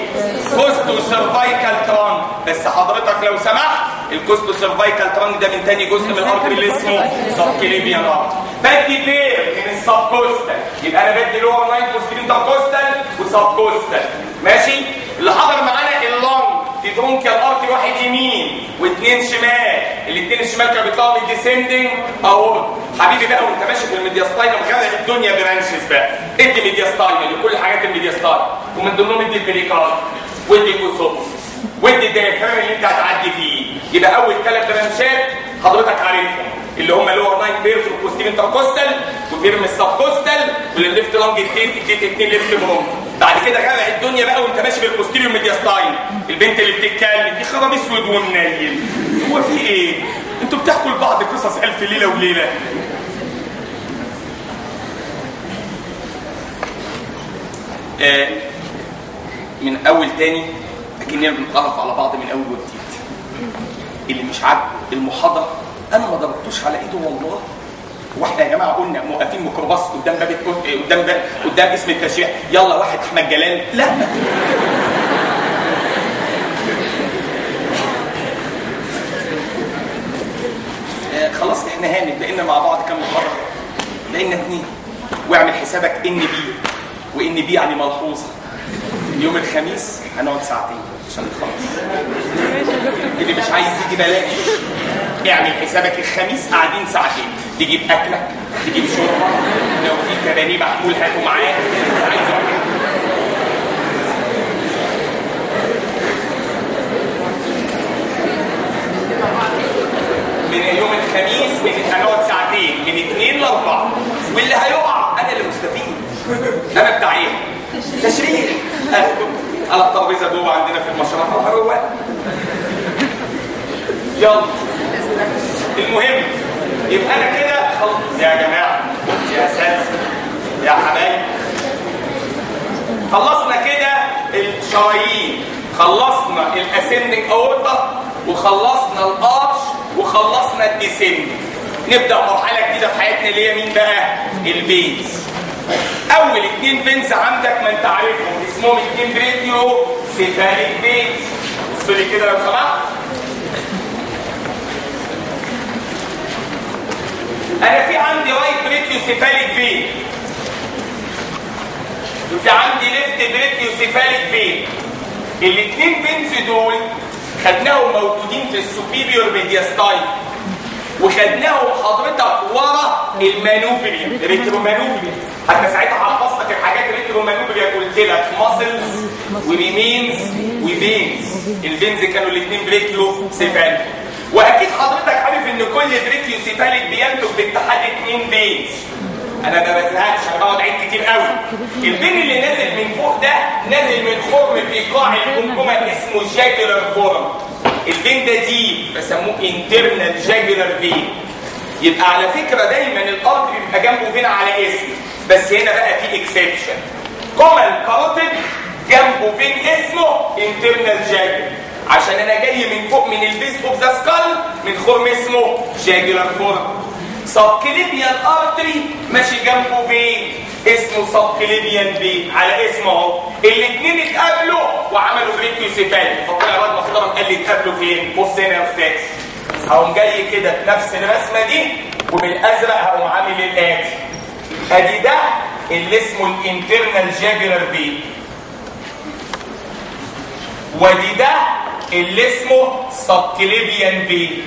costocervical trunk بس حضرتك لو سمحت ال costocervical trunk ده من تاني جزء من ال artery اللي اسمه subclavian بدي pair من ال subcostal يبقى أنا بدي lower nine posterior intercostal و subcostal ماشي؟ اللي حضر معانا في bronchial artery واحد يمين واثنين شمال. الاثنين الشمال كانوا بيطلعوا من ال descending أهو. حبيبي بقى وأنت ماشي في ال mediastinum غرق الدنيا branches بقى. ادي mediastinum لكل حاجات ال mediastinum ومن ضمنهم ادي ال pericardium وادي ال esophagus وادي ال diaphragm اللي انت هتعدي فيه. يبقى أول ثلاث branchات حضرتك عارفهم. اللي هم لور ناين بيرز والبوستير انتركوستال وبيرم السبكوستال والليفت لونج اديت اثنين ليفت برونك بعد كده غرق الدنيا بقى وانت ماشي بال posterior mediastinum البنت اللي بتتكلم دي خراب أسود ومنيل هو في إيه؟ أنتوا بتحكوا لبعض قصص ألف ليلة وليلة. آه من أول تاني اكننا بنتعرف على بعض من أول وجديد. اللي مش عاجبه المحاضرة أنا ما ضربتوش على إيده والله. وإحنا يا جماعة قلنا موقفين ميكروباص قدام باب قدام باب قدام اسم التشريع. يلا واحد أحمد جلال. لا. آه خلاص إحنا هانت بقينا مع بعض كام مرة؟ بقينا اتنين. واعمل حسابك إن بي وإن بي يعني ملحوظة. يوم الخميس هنقعد ساعتين عشان نخلص. اللي مش عايز يجي بلاش. اعمل حسابك الخميس قاعدين ساعتين. تجيب اكلك تجيب شربك لو في كبانيه محمول هاته معاك. عايزه من يوم الخميس من هنقعد ساعتين من اثنين لأربعة. واللي هيقع أنا اللي مستفيد. أنا بتاع إيه؟ تشريح. على الترابيزه جوه عندنا في المشرحة. وهروق يلا. المهم يبقى أنا كده خلص يا جماعة يا اساتذه يا حبايبي خلصنا كده الشرايين. خلصنا ال ascending aorta وخلصنا ال arch وخلصنا ال descending نبدأ مرحلة جديدة في حياتنا اللي هي مين بقى؟ ال veins أول اتنين veins عندك ما أنت عارفهم. اسمهم اتنين brachiocephalic veins بص لي كده لو سمحت. أنا في عندي right brachiocephalic vein وفي عندي left brachiocephalic vein الاثنين veins دول خدناهم موجودين في ال superior mediastinum وخدناهم حضرتك ورا ال manubrium retromanubrial حتى ساعتها حفظتك الحاجات ال retromanubrial قلت لك muscles و remains و veins ال veins كانوا الاثنين brachiocephalic واكيد حضرتك عارف ان كل brachiocephalic بينتج باتحاد اثنين veins أنا ما بزهقش أنا بقعد عيد كتير قوي. ال vein اللي نازل من فوق ده نازل من خرم في قاع الجمجمه اسمه jugular foramen ال vein ده دي بسموه internal jugular vein يبقى على فكرة دايما ال artery بيبقى جنبه vein على اسم بس هنا بقى في exception common carotid جنبه vein اسمه؟ internal jugular عشان أنا جاي من فوق من ال base of the skull من خرم اسمه jugular foramen subclavian artery ماشي جنبه vein؟ اسمه subclavian vein على اسمه اهو. الاثنين اتقابلوا وعملوا brachiocephalic فطلع الواد محترم قال لي اتقابلوا فين؟ بص هنا يا أستاذ. هقوم جاي كده بنفس الرسمة دي وبالازرق هقوم عامل الاتي أدي ده اللي اسمه ال internal jugular vein ودي ده اللي اسمه subclavian vein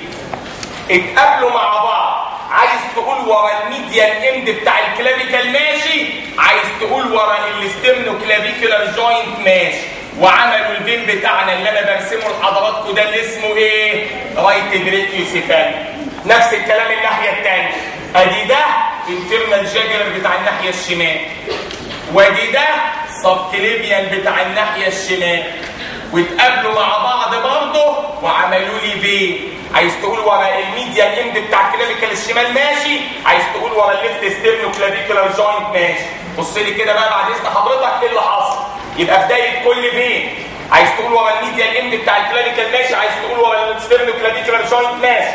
اتقابلوا مع بعض. عايز تقول ورا ال medial end بتاع ال clavicle ماشي؟ عايز تقول ورا ال sternoclavicular joint ماشي. وعملوا ال vein بتاعنا اللي أنا برسمه لحضراتكم ده اللي اسمه إيه؟ right brachiocephalic نفس الكلام الناحية الثانية أدي ده internal jugular بتاع الناحية الشمال. ودي ده subclavian بتاع الناحية الشمال. واتقابلوا مع بعض برضه وعملوا لي vein عايز تقول ورا ال medial end بتاع ال clavicle الشمال ماشي؟ عايز تقول ورا ال left sternoclavicular joint ماشي؟ بص لي كده بقى بعد إذن حضرتك إيه اللي حصل؟ يبقى بدايه كل vein؟ عايز تقول ورا ال medial end بتاع ال clavicle ماشي؟ عايز تقول ورا ال sternoclavicular joint ماشي؟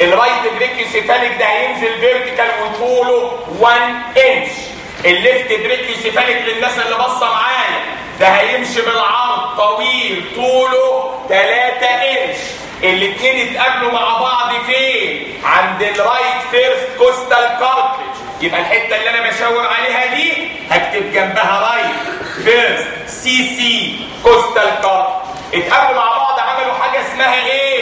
ال right brachiocephalic ده هينزل vertical وطوله 1 inch ال left brachiocephalic للناس اللي باصه معايا. ده هيمشي بالعرض طويل طوله 3 إنش. الاثنين اتقابلوا مع بعض فين؟ عند ال right first costal cartilage يبقى الحتة اللي أنا بشاور عليها دي هكتب جنبها right first CC costal cartilage اتقابلوا مع بعض عملوا حاجة اسمها إيه؟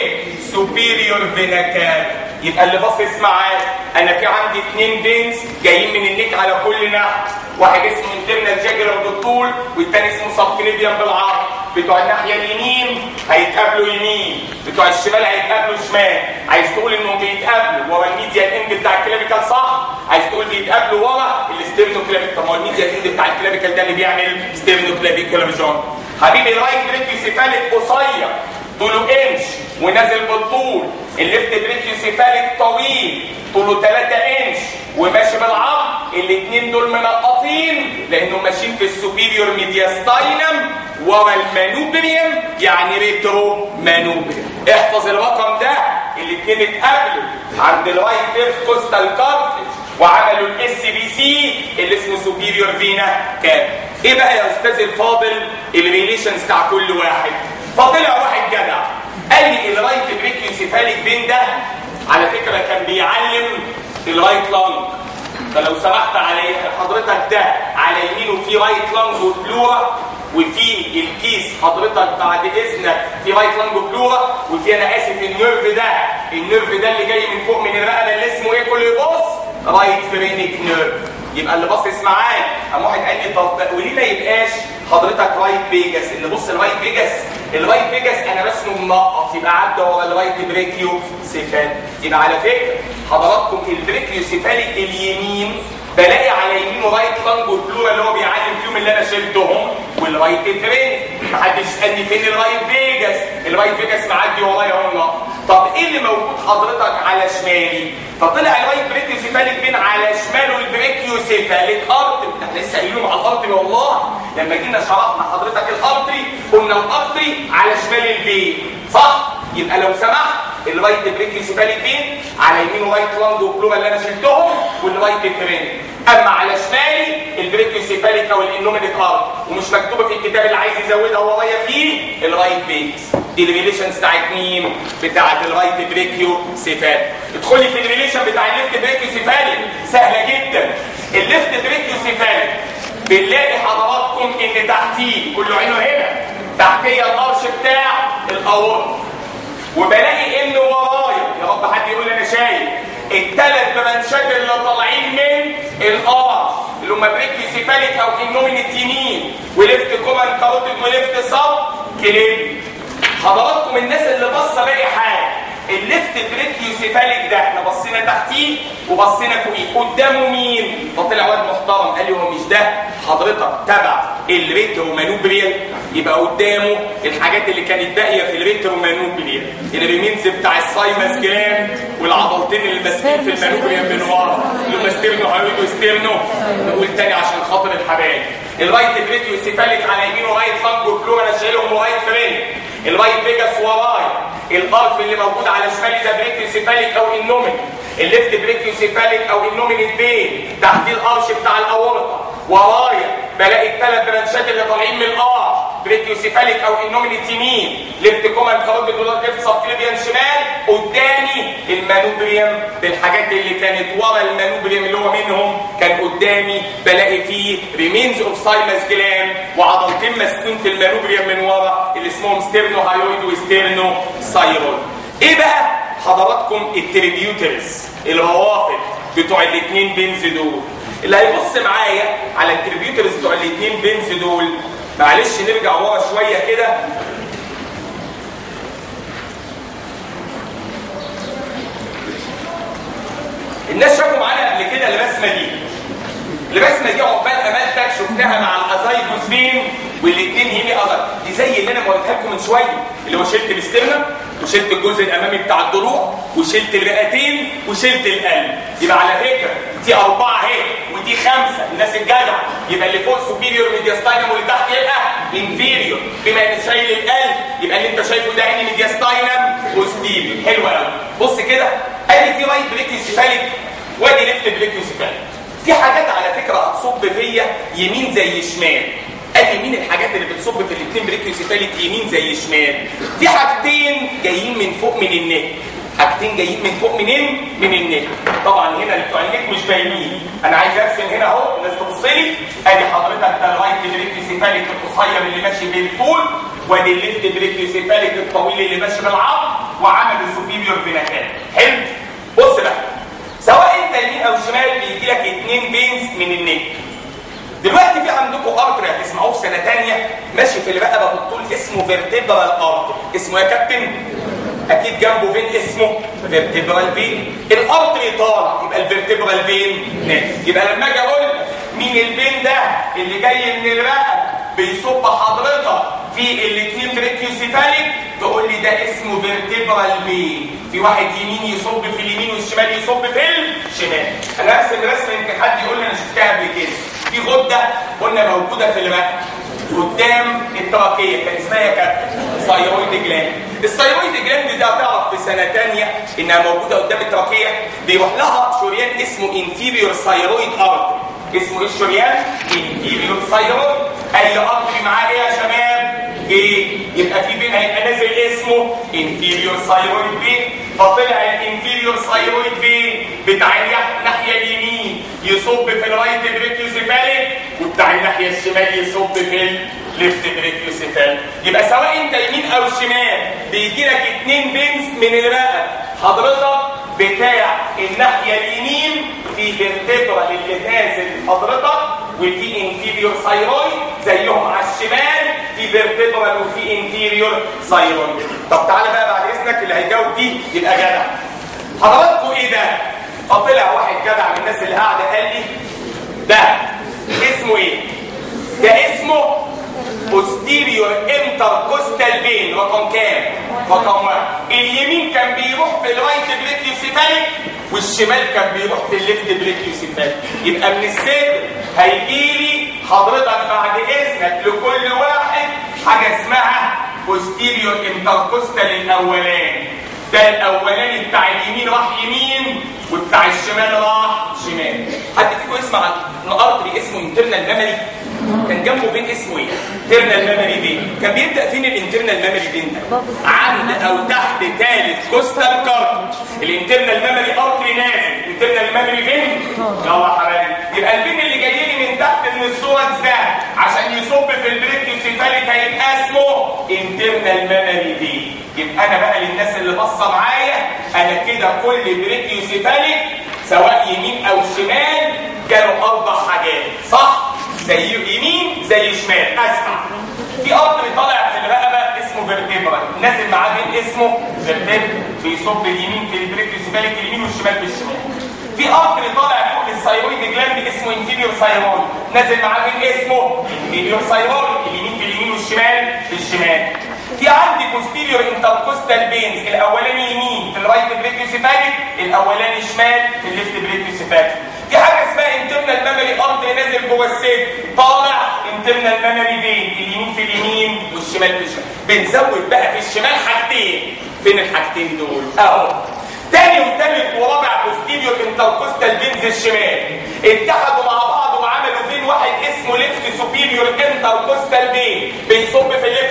superior vena cava يبقى اللي باصص معايا أنا في عندي اثنين veins جايين من ال neck على كل ناحيه واحد اسمه internal jugular بالطول والتاني اسمه subclavian بالعرض بتوع الناحية اليمين هيتقابلوا يمين. بتوع الشمال هيتقابلوا شمال. عايز تقول إنهم بيتقابلوا ورا ال medial end بتاع ال clavicle صح؟ عايز تقول بيتقابلوا ورا ال sternoclavicular طب ما هو ال medial end بتاع ال clavicle ده اللي بيعمل sternoclavicular joint حبيبي ال right brachiocephalic قصير طوله انش ونازل بالطول. ال left brachiocephalic طويل طوله 3 انش وماشي بالعرض. الاثنين دول منقطين لأنهم ماشيين في ال superior mediastinum ورا ال manubrium يعني retro manubrium احفظ الرقم ده. الاثنين اتقابلوا عند ال right first costal cartilage وعملوا ال SVC اللي اسمه superior vena cava إيه بقى يا أستاذ الفاضل؟ ال relations بتاع كل واحد. فطلع واحد جدع. قال لي الرايت بريكيوسيفاليك فين ده؟ على فكرة كان بيعلم الرايت لانج. فلو سمحت علي حضرتك ده على يمينه في رايت لانج وبلورا وفي الكيس حضرتك بعد إذنك في رايت لانج وبلورا وفي أنا آسف النيرف ده. النيرف ده اللي جاي من فوق من الرقبه اللي اسمه إيه كله؟ يبص رايت فرينيك نيرف. يبقى اللي باصص معايا قام واحد قال لي طب وليه ما يبقاش حضرتك رايت فيجاس. اللي بص الرايت فيجاس الرايت فيجاس أنا رسمه منقط يبقى عدى ورا الرايت بريكيو سيفال يبقى على فكرة حضراتكم البريكيو سيفاليك اليمين بلاقي على يمينه رايت لانج والبلورا اللي هو بيعلم فيهم اللي أنا شلتهم والرايت فرينج محدش يسألني فين الرايت فيجاس الرايت فيجاس معدي ورايا اهو طب إيه اللي موجود حضرتك على شمالي؟ فطلع الرايت بريكيوسيفاليك فين؟ على شماله البريكيوسيفاليك ارتري إحنا لسه قايلينهم على الارتري والله لما جينا شرحنا حضرتك الارتري قلنا ال artery على شمال ال vein صح؟ يبقى لو سمحت ال right brachiocephalic vein على يمينه right lung و pleura اللي أنا شلتهم وال right phrenic أما على شمالي ال brachiocephalic أو ال innominate artery ومش مكتوبة في الكتاب اللي عايز يزودها ورايا فيه ال right vagus دي ال relations بتاعت مين بتاعت ال right brachiocephalic ادخلي في ال relation بتاع ال left brachiocephalic سهلة جدا. ال left brachiocephalic بنلاقي حضراتكم إن تحتيه. كله عينه هنا. تحتيه ال arch بتاع الاورط وبلاقي ان ورايا؟ يا رب حد يقول أنا شايف. الثلاث برانشات اللي طالعين من ال arch اللي هم brachiocephalic أو innominate يمين و left common carotid و left subclavian. حضراتكم الناس اللي باصة باقي حاجة. ال left brachiocephalic ده إحنا بصينا تحتيه وبصينا فوقيه. قدامه مين؟ فطلع واد محترم قال لي هو مش ده. حضرتك تبع ال retromanubrial يبقى قدامه الحاجات اللي كانت باقية في ال retromanubrial ال remains بتاع ال thymus gland والعضلتين اللي ماسكين في ال manubrium من ورا. هم sternohyoid و sterno نقول تاني عشان خاطر الحبايب. ال right brachiocephalic على يمينه right lung و pleura أنا شايلهم و right phrenic ال right vagus وراه الارف اللي موجود على شمالي ده brachiocephalic أو innominate ال left brachiocephalic أو innominate vein تحتيه ال arch بتاع الأورطة. ورايا بلاقي الثلاث branch ات اللي طالعين من ال arch brachiocephalic أو innominate يمين left common carotid وال left subclavian شمال قدامي ال manubrium بالحاجات اللي كانت ورا ال manubrium اللي هو منهم كان قدامي بلاقي فيه remains of thymus gland وعضلتين ماسكين في ال manubrium من ورا اللي اسمهم sternohyoid و sterno thyroid إيه بقى؟ حضراتكم ال tributaries الروافد بتوع الاثنين veins دول. اللي هيبص معايا على ال tributaries بتوع الاثنين veins دول. معلش نرجع ورا شوية كده. الناس شافوا معانا قبل كده الرسمة دي. الرسمة دي عقبال امالتك شفتها مع ال azygos vein والاثنين هيمي اذر دي زي اللي أنا قلتها لكم من شوية اللي هو شلت ال sternum وشلت الجزء الأمامي بتاع الضلوع وشلت الرئتين وشلت القلب. يبقى على فكرة دي أربعة أهي ودي خمسة. الناس الجدعه يبقى اللي فوق superior mediastinum واللي تحت يبقى inferior بما ان شايل القلب يبقى اللي أنت شايفه ده اني mediastinum posterior حلو قوي بص كده أدي في right brachiocephalic وأدي left brachiocephalic في حاجات على فكرة هتصب فيا يمين زي شمال. ادي مين الحاجات اللي بتصب في الاثنين brachiocephalic يمين زي شمال. في حاجتين جايين من فوق من ال neck حاجتين جايين من فوق منين؟ من ال neck طبعا هنا بتوع ال neck مش باينين. أنا عايز أرسم هنا أهو الناس تبص لي. أدي حضرتك ده ال right brachiocephalic القصير اللي ماشي بالطول وأدي ال left brachiocephalic الطويل اللي ماشي بالعرض وعمل ال superior vena cava حلو؟ بص بقى. سواء أنت يمين أو شمال بيجي لك اثنين veins من ال neck دلوقتي في عندكم artery هتسمعوه في سنة ثانية ماشي في الرقبة بالطول اسمه vertebral artery اسمه يا كابتن؟ أكيد جنبه vein اسمه؟ vertebral vein ال artery طالع يبقى ال vertebral vein نازل يبقى لما أجي أقول مين ال vein ده؟ اللي جاي من الرقبة. بيصب حضرتك. في الاثنين brachiocephalic تقول لي ده اسمه vertebral vein في واحد يمين يصب في اليمين والشمال يصب في الشمال. أنا ارسم رسمه يمكن حد يقول لي أنا شفتها قبل كده. غدة قلنا موجودة في الرقبه قدام ال trachea كان اسمها يا كابتن thyroid gland ال thyroid gland دي هتعرف في سنة ثانية إنها موجودة قدام ال trachea بيروح لها شريان اسمه inferior thyroid artery اسمه إيه الشريان؟ inferior thyroid اي artery معاه إيه يا شباب. إيه؟ يبقى في vein هيبقى نازل اسمه inferior thyroid vein فطلع ال inferior thyroid vein بتاع الناحيه اليمين. يصب في ال right brachiocephalic وبتاع الناحية الشمال يصب في ال left brachiocephalic يبقى سواء انت يمين أو شمال بيجي لك اثنين veins من الرقبة. حضرتك بتاع الناحية اليمين في vertebral اللي نازل حضرتك وفي inferior thyroid زيهم على الشمال في vertebral وفي inferior thyroid طب تعالى بقى بعد إذنك اللي هيجاوب دي يبقى جدع. حضراتكم إيه ده؟ فطلع واحد جدع من الناس اللي قاعدة قال لي ده اسمه إيه؟ ده اسمه posterior intercostal vein. رقم كام؟ رقم واحد. اليمين كان بيروح في ال right brachiocephalic والشمال كان بيروح في ال left brachiocephalic يبقى من الصدر هيجي لي حضرتك بعد إذنك لكل واحد حاجة اسمها posterior intercostal الأولاني. ده الاولاني بتاع اليمين راح يمين وبتاع الشمال راح شمال. حد فيكم يسمع عن artery اسمه internal mammary كان جنبه vein اسمه إيه؟ internal mammary vein كان بيبدأ فين ال internal mammary vein ده عند أو تحت ثالث costal cartilage ال internal mammary artery نازل. ال internal mammary vein؟ يلا حبايبي يبقى ال vein اللي جاي لي من تحت من الصورة ده عشان يصب في ال brachiocephalic هيبقى اسمه internal mammary يبقى أنا بقى للناس اللي باصه معايا أنا كده كل brachiocephalic سواء يمين أو شمال كانوا أربع حاجات صح؟ زي يمين زي شمال أسمع. في artery طالع في الرقبه اسمه vertebral نازل معاه vein اسمه vertebral بيصب اليمين في ال brachiocephalic اليمين والشمال في الشمال. في artery طالع فوق ال thyroid gland اسمه inferior thyroid نازل معاه vein اسمه inferior thyroid اليمين في اليمين والشمال في الشمال. في عندي posterior intercostal veins الاولاني يمين في ال right brachiocephalic الاولاني شمال في ال left brachiocephalic في حاجة اسمها internal mammary artery نازل جوه السيل طالع internal mammary vein؟ اليمين في اليمين والشمال في الشمال. بنزود بقى في الشمال حاجتين. فين الحاجتين دول؟ أهو. تاني وتالت ورابع posterior intercostal veins الشمال. اتحدوا مع بعض وعملوا vein واحد اسمه left superior intercostal vein بيصب في ال left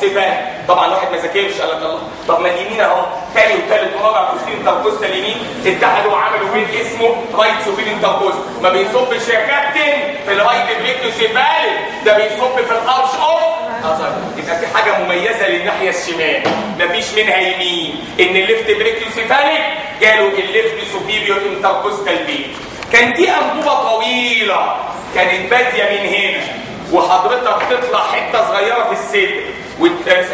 brachiocephalic طبعا واحد ما ذاكرش قال لك الله. طب ما اليمين أهو. تاني وتالت ورابع posterior intercostal يمين اتحدوا وعملوا vein اسمه right superior intercostal ما بيصبش يا كابتن في ال right brachiocephalic ده بيصب في ال arch of يبقى في حاجة مميزة للناحية الشمال. مفيش منها يمين. إن ال left brachiocephalic جاله ال left superior intercostal vein كان دي أنبوبة طويلة. كانت بادية من هنا. وحضرتك تطلع حتة صغيرة في الصدر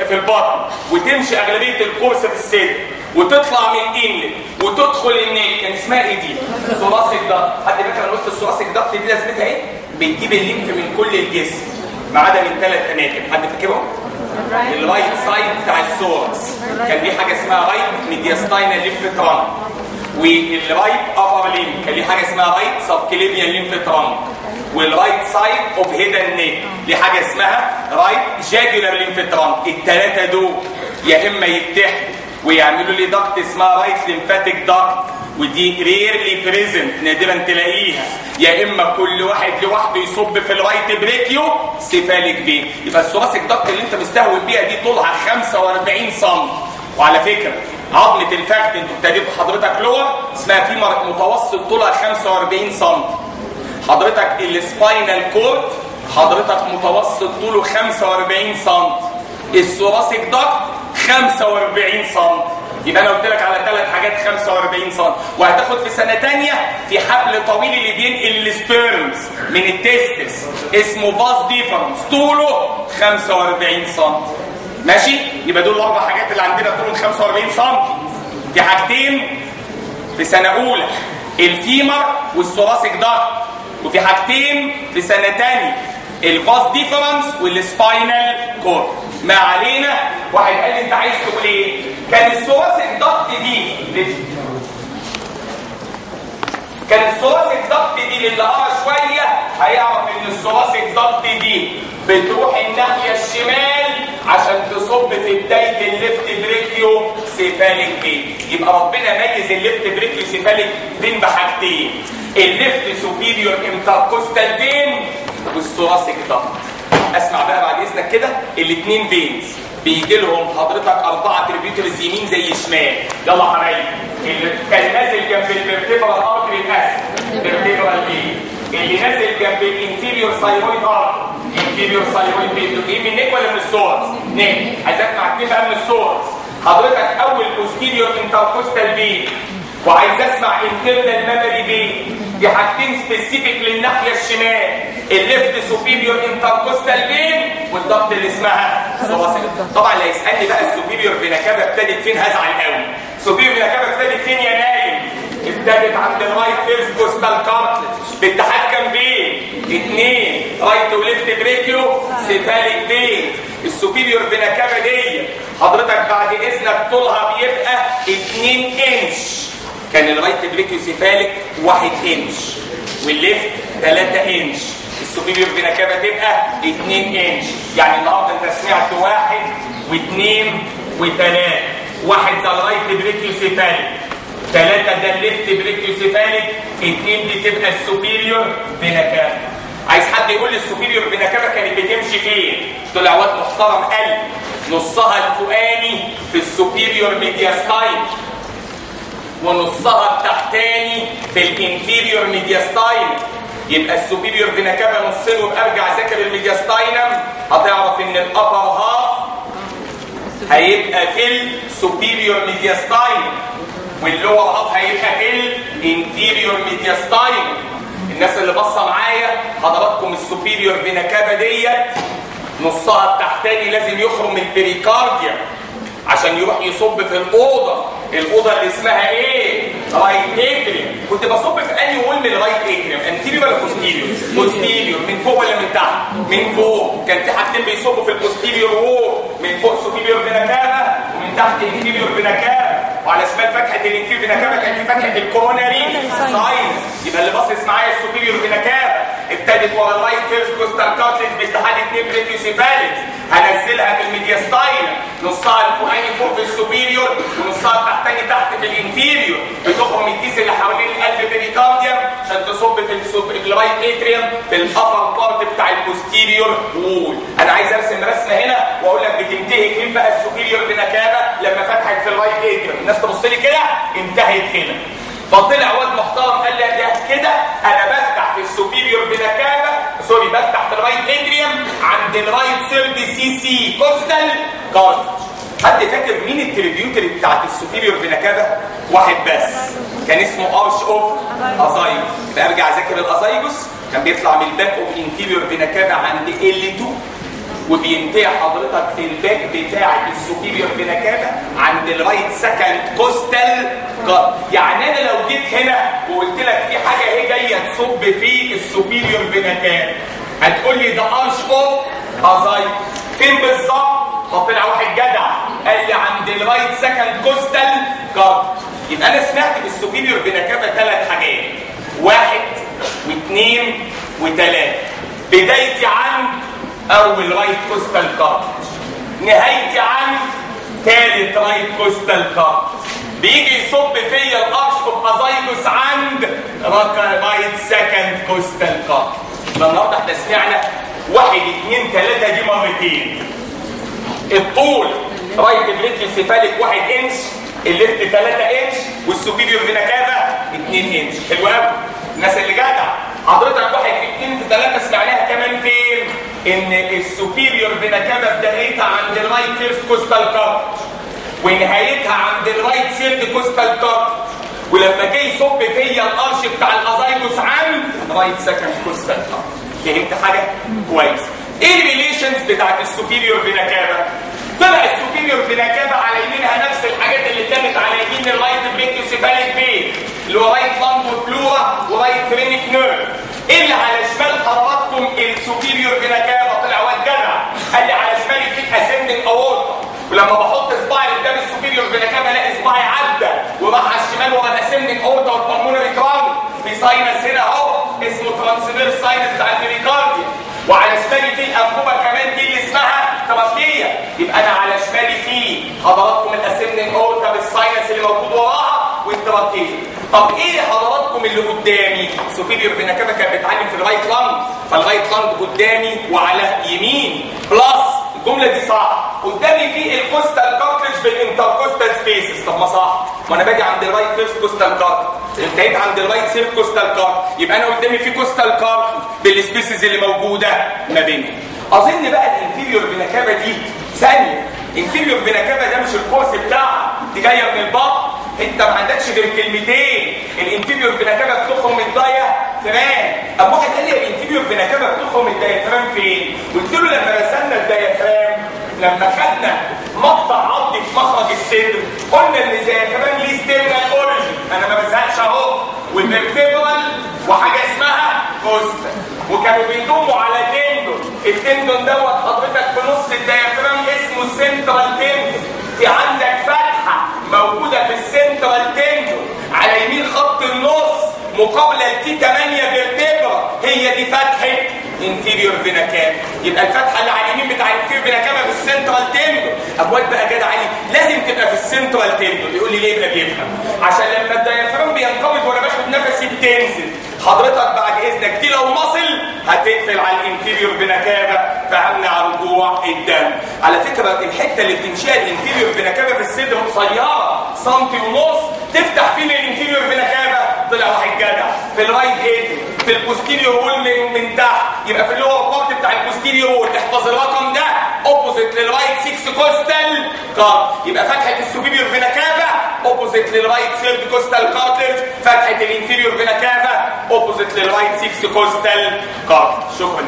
في البطن وتمشي أغلبية ال course في الصدر وتطلع من ال inlet وتدخل ال neck كان اسمها إيه دي؟ thoracic duct حد فاكر أنا قلت ال thoracic duct دي لازمتها إيه؟ بتجيب ال lymph من كل الجسم ما عدا من ثلاث أماكن حد فاكرهم؟ ال right side بتاع ال thorax كان ليه حاجة اسمها right mediastinal lymph trunk وال right upper limb كان ليه حاجة اسمها right subclavian lymph trunk وال right side of head and neck ليه حاجة اسمها right jugular lymph trunk الثلاثه دول يا إما يتحدوا ويعملوا لي duct اسمها right lymphatic duct ودي rarely present نادرا تلاقيها. يا إما كل واحد لوحده يصب في ال right brachiocephalic vein يبقى ال thoracic duct اللي أنت مستهون بيها دي طولها 45 سم. وعلى فكرة عظمه الفخذ أنتوا ابتديتوا حضرتك lower اسمها femur متوسط طولها 45 سم. حضرتك ال spinal cord حضرتك متوسط طوله 45 سم. ال thoracic duct 45 سم. يبقى أنا قلت لك على ثلاث حاجات 45 سم. وهتاخد في سنة ثانية في حبل طويل اللي بينقل ال sperms من ال testis اسمه vas deferens. طوله 45 سم. ماشي؟ يبقى دول الأربع حاجات اللي عندنا طولهم 45 سم. في حاجتين في سنة أولى ال femur وال thoracic duct وفي حاجتين في سنة ثانية ال vas deferens وال spinal cord ما علينا؟ واحد قال لي انت عايز تقول إيه؟ كان ال thoracic duct دي كان ال thoracic duct دي اللي قرا شوية هيعرف إن ال thoracic duct دي بتروح الناحية الشمال عشان تصب في بداية ال left brachiocephalic vein يبقى ربنا ميز ال left brachiocephalic vein بحاجتين. ال left superior intercostal vein وال thoracic duct أسمع بقى بعد إذنك كده الاثنين veins بيجي لهم حضرتك أربعة tributaries يمين زي شمال. يلا حبايبي. اللي نازل جنب ال vertebral artery اسمه vertebral vein اللي نازل جنب ال inferior thyroid artery inferior thyroid vein إيه من neck ولا من ال thorax neck عايز اسمع اتنين بقى من ال thorax حضرتك أول posterior intercostal vein وعايز أسمع internal mammary vein دي حاجتين specific للناحية الشمال. ال left superior intercostal vein وال duct اللي اسمها. طبعا اللي هيسألني بقى ال superior vena cava ابتدت فين؟ هزعل قوي. superior vena cava ابتدت فين يا نايم؟ ابتدت عند ال right first costal cartilage باتحاد كام اثنين right و left brachiocephalic vein ال superior vena cava دي حضرتك بعد إذنك طولها بيبقى 2 انش كان ال right brachiocephalic 1 inch وال left 3 inch ال superior vena تبقى 2 انش يعني النهارده انت سمعت واحد واثنين وثلاثه واحد ده ال right brachiocephalic ثلاثة ده ال left brachiocephalic اثنين دي تبقى ال superior vena cava عايز حد يقول لي ال superior vena cava كانت بتمشي فين؟ طلع واد محترم قال نصها الفوقاني في ال superior mediastinum ونصها التحتاني في ال inferior mediastinum يبقى ال superior vena cava نصين وابقى أرجع ذاكر ال mediastinum هتعرف إن ال upper half هيبقى في ال superior mediastinum وال lower half هيبقى في ال inferior mediastinum الناس اللي باصة معايا حضراتكم ال superior vena ديت نصها التحتاني لازم يخرم ال pericardium عشان يروح يصب في الأوضة. الأوضة اللي اسمها إيه؟ right atrium كنت بصب في أنهي wall من ال right atrium anterior ولا posterior posterior من فوق ولا من تحت؟ من فوق. كان في حاجتين بيصبوا في ال posterior wall من فوق superior vena ومن تحت inferior vena وعلى شمال فتحة ال inferior vena cava كان في فتحة ال coronary sinus يبقى اللي باصص معايا ال superior vena cava ابتدت ورا ال right first costal cartilage باتحاد اتنين brachiocephalic هنزلها في ال mediastinum نصها الفوقاني فوق في ال superior ونصها التحتاني تحت في ال inferior. بتخرم الكيس اللي حوالين القلب pericardium عشان تصب في السوب في الرايت اتريوم في الابر بارت بتاع البوستيريور وول أنا عايز أرسم رسمة هنا وأقول لك بتنتهي فين بقى ال superior vena cava لما فتحت في ال right atrium. الناس تبص لي كده انتهت هنا. فطلع واد محترم قال لي ده كده أنا في ال superior vena cava sorry بفتح في ال right atrium عند ال right third سي سي costal cartilage حد فاكر مين ال tributary بتاعت ال superior vena cava واحد بس. كان اسمه arch of azygos يبقى ارجع اذاكر الأزايجوس. كان بيطلع من ال back of inferior vena cava عند L2 وبينتهي حضرتك في ال back بتاع ال superior vena cava عند ال right second costal يعني أنا لو جيت هنا وقلت لك في حاجة أهي جاية تصب في ال superior vena cava هتقول لي ده arch of azygos vein بالظبط؟ فطلع واحد جدع. قال لي عند ال right second costal cart يبقى أنا سمعت في ال superior vena cava ثلاث حاجات. واحد واثنين وثلاثه بدايتي عند اول right costal cart نهايتي عند ثالث right costal cart بيجي يصب فيا ال arch of azygos عند right second costal يبقى النهارده إحنا سمعنا واحد اثنين ثلاثة دي مرتين. الطول right ال brachiocephalic 1 inch ال left 3 inch وال superior vena cava 2 إنش. حلو قوي الناس اللي جدع حضرتك واحد في 2 في 3 سمعناها كمان فين؟ إن ال superior vena بدايتها عند ال right first costal cart ونهايتها عند ال right third costal cart. ولما جه يصب فيا ال arch بتاع ال azygos عند right second costal cart. فهمت حاجة؟ كويس. إيه ال relations بتاعت ال superior vena طلع ال superior cava على يمينها نفس الحاجات اللي كانت على يمين ال right brachiocephalic vein اللي هو right lung و pleura و right phrenic nerve. إيه اللي على شمال حضراتكم ال superior cava طلع واد جدع قال لي على شمالي في ascending aorta ولما بحط صباعي قدام ال superior cava ألاقي صباعي عدى. وراح على الشمال ورا ال ascending aorta وال pulmonary trunk في sinus هنا أهو. اسمه transverse sinus بتاع ال pericardium وعلى شمالي في الانبوبه كمان دي اللي اسمها trachea يبقى أنا على شمالي في حضراتكم ال ascending aorta بال sinus اللي موجود وراها وال trachea طب إيه حضراتكم اللي قدامي؟ superior vena cava كان بيتعلم في ال right lung. فال right lung قدامي وعلى يميني plus الجملة دي صح قدامي في ال costal cartilage بال intercostal spaces. طب ما صح ما أنا باجي عند ال right first costal cart. انتهيت عند ال right third costal cart. يبقى أنا قدامي في costal cart بال spaces اللي موجودة ما بينهم أظن بقى ال inferior vena cava دي ثانية inferior vena cava ده مش ال course بتاعها دي جاية من البطن انت ما عندكش غير كلمتين ال inferior vena cava بتخرم ال diaphragm طب واحد قال لي ال inferior vena cava بتخرم ال diaphragm فين؟ قلت له لما رسمنا ال diaphragm لما خدنا مقطع عرضي في مخرج الصدر قلنا إن ال diaphragm ليه sternal origin أنا ما بزهقش أهو. وال vertebral وحاجة اسمها costal وكانوا بيضموا على tendon ال tendon دوت حضرتك في نص ال diaphragm اسمه ال central tendon في عندك فتحة موجودة في ال central tendon على يمين خط النص مقابلة ل T 8 vertebra. هي دي فتحة inferior vena cava يبقى الفتحة اللي على اليمين بتاع ال inferior vena cava في ال central tendon أبواب بقى جدع علي. لازم تبقى في ال central tendon يقول لي ليه يبقى بيفهم؟ عشان لما ال diaphragm بينقبض وأنا باخد نفسي بتنزل. حضرتك بعد إذنك دي لو muscle هتقفل على ال inferior فهمنا على رجوع الدم. على فكرة الحتة اللي بتمشيها ال inferior vena cava في الصدر قصيره سنتي ونص تفتح فين ال inferior vena cava طلع واحد جدع. في ال right atrium في ال posterior من, من تحت يبقى في ال lower part بتاع ال posterior احفظ الرقم ده. opposite لل right 6 costal cart يبقى فتحة ال superior vena cava opposite لل right third costal cartilage فتحة ال inferior vena cava opposite لل right 6 costal كارت شكرا.